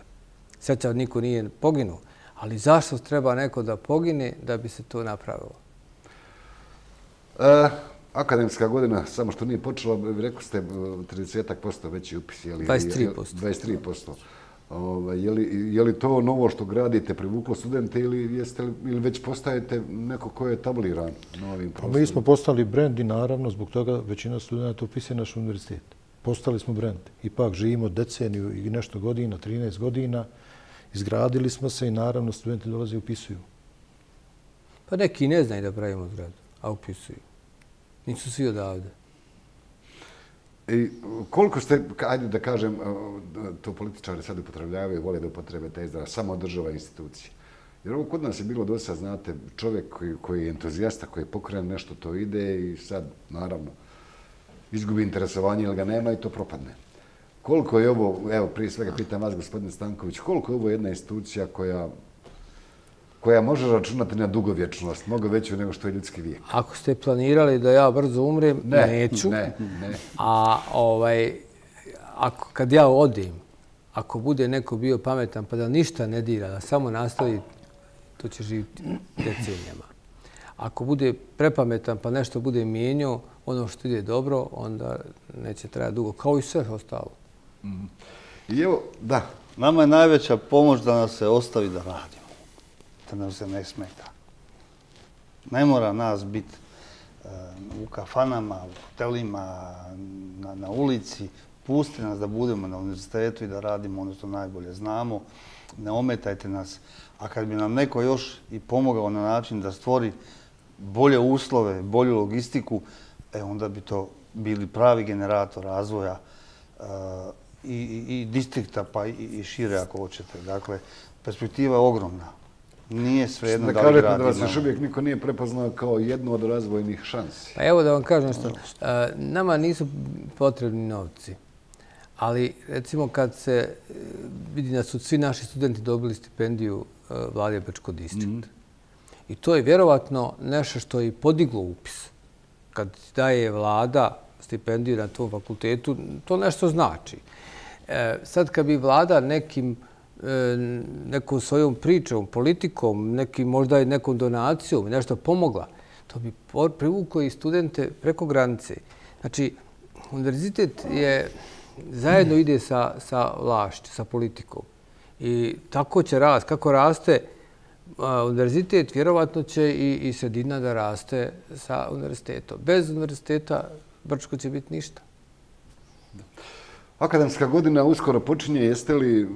Sjeća, niko nije poginuo. Ali zašto treba neko da pogine da bi se to napravilo? E, akademska godina, samo što nije počela, rekao ste 30% veći upis. 23%. 23%. Ovaj, je, li, je li to novo što gradite privuklo studente ili, jeste li, ili već postajete neko ko je tabliran na ovim prostorima? Mi smo postali brend i naravno zbog toga većina studenta upisuje naš univerzitet. Postali smo brend. Ipak živimo deceniju i nešto godina, 13 godina. Izgradili smo se i naravno studenti dolaze i upisuju. Pa neki ne znaju da pravimo zgradu, a upisuju. Nisu svi odavde. I koliko ste, ajde da kažem, e, to političari sad upotrebljavaju, vole da upotrebe te izraz, samo država institucije. Jer ovo kod nas je bilo dosta, znate, čovjek koji, koji je entuzijasta, koji je pokren nešto, to ide i sad, naravno, izgubi interesovanje ili ga nema i to propadne. Koliko je ovo, evo, prije svega pitam vas, gospodine Stanković, koliko je ovo jedna institucija koja koja može računati na dugovječnost, mnogo veću nego što je ljudski vijek. Ako ste planirali da ja brzo umrem, ne, neću. Ne, ne. A ovaj, ako, kad ja odim, ako bude neko bio pametan pa da ništa ne dira, da samo nastavi, to će živiti decenijama. Ako bude prepametan pa nešto bude mijenio, ono što ide dobro, onda neće trajati dugo, kao i sve ostalo. Mm. I evo, da. Nama je najveća pomoć da nas se ostavi da radimo da nam se ne smeta. Ne mora nas biti e, u kafanama, u hotelima, na, na ulici. Pusti nas da budemo na univerzitetu i da radimo ono što najbolje znamo. Ne ometajte nas. A kad bi nam neko još i pomogao na način da stvori bolje uslove, bolju logistiku, e, onda bi to bili pravi generator razvoja e, i, i, i distrikta, pa i, i šire ako hoćete. Dakle, perspektiva je ogromna. Nije sve jedno da, da li grad Da vas još uvijek niko nije prepoznao kao jednu od razvojnih šansi. Pa evo da vam kažem što. Nama nisu potrebni novci. Ali recimo kad se e, vidi da su svi naši studenti dobili stipendiju e, vlade Bečko distrikt. Mhm. I to je vjerovatno nešto što je podiglo upis. Kad daje vlada stipendiju na tom fakultetu, to nešto znači. E, sad kad bi vlada nekim E, nekom svojom pričom, politikom, nekim, možda i nekom donacijom, nešto pomogla, to bi privuklo i studente preko granice. Znači, univerzitet je zajedno ide sa, sa vlašću, sa politikom. I tako će rast. Kako raste univerzitet, vjerovatno će i, i sredina da raste sa univerzitetom. Bez univerziteta Brčko će biti ništa. Akademska godina uskoro počinje. Jeste li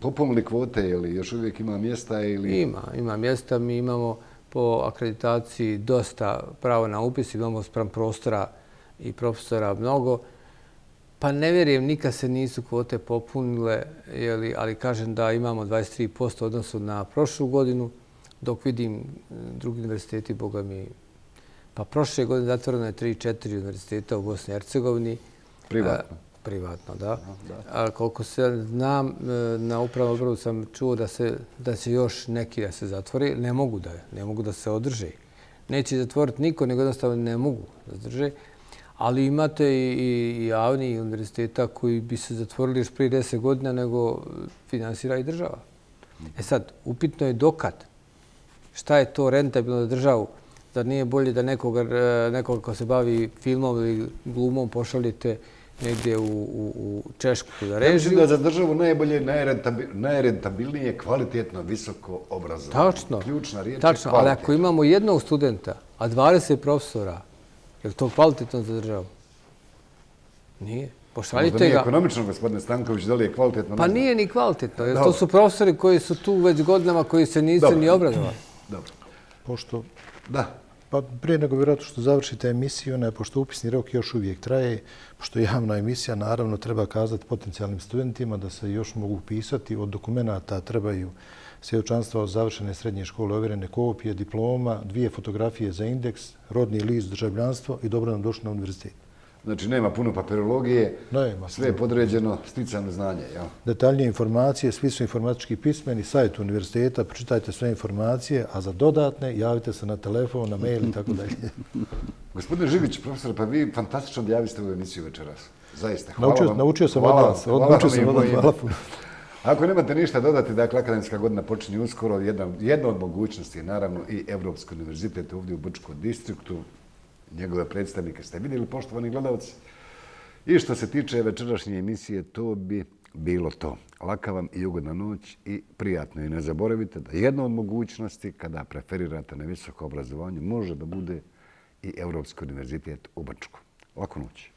popunili kvote ili još uvijek ima mjesta? Ili... Ima, ima mjesta. Mi imamo po akreditaciji dosta pravo na upis. Imamo sprem prostora i profesora mnogo. Pa ne vjerujem, nikad se nisu kvote popunile, jeli, ali kažem da imamo 23% odnosu na prošlu godinu, dok vidim drugi univerziteti, boga mi, pa prošle godine zatvoreno je 3-4 univerziteta u Bosni i Hercegovini, Privatno. Privatno, da. A koliko se znam, e, na upravnom odboru sam čuo da, se, da će još neki da se zatvori. Ne mogu da, ne mogu da se održe. Neće zatvoriti niko, nego jednostavno ne mogu da zdrže. Ali imate i, i javni univerziteta koji bi se zatvorili još prije deset godina nego finansira i država. E sad, upitno je dokad. Šta je to rentabilno za državu? Da nije bolje da nekoga, e, nekoga ko se bavi filmom ili glumom pošaljete negdje u, u, u Češku za režiju? Ja mislim da za državu najbolje, najrentabilnije, kvalitetno, visoko obrazovanje. Tačno. Ključna riječ Tačno, ali ako imamo jednog studenta, a 20 profesora, je li to kvalitetno za državu? Nije. Pošaljite ga. Nije ekonomično, gospodine Stanković, da li je kvalitetno? Pa nije ni kvalitetno. Jer to su profesori koji su tu već godinama koji se nisu ni obrazovali. Dobro. Pošto... Da. Pa prije nego vjerojatno što završite emisiju, ne, pošto upisni rok još uvijek traje, pošto je javna emisija, naravno treba kazati potencijalnim studentima da se još mogu upisati. Od dokumenta trebaju svjedočanstva o završene srednje škole, ovjerene kopije, diploma, dvije fotografije za indeks, rodni list, državljanstvo i dobro nam došli na univerzitet. Znači, nema puno papirologije, nema, sve je podređeno, sticano znanje. Ja. Detaljnije informacije, svi su informatički pismeni, sajt univerziteta, pročitajte sve informacije, a za dodatne javite se na telefon, na mail i tako dalje. Gospodine Živić, profesor, pa vi fantastično djaviste u emisiju večeras. Zaista, hvala naučio, vam. Naučio sam od vas, naučio sam od vas, hvala puno. Ako nemate ništa dodati, dakle, akademska godina počinje uskoro. Jedna, jedna od mogućnosti je naravno i Evropski univerzitet ovdje u Brčkom distriktu njegove predstavnike ste vidjeli, poštovani gledalci. I što se tiče večerašnje emisije, to bi bilo to. Laka vam i ugodna noć i prijatno. I ne zaboravite da jedna od mogućnosti kada preferirate na visoko obrazovanje može da bude i Evropski univerzitet u Brčku. Laku noć.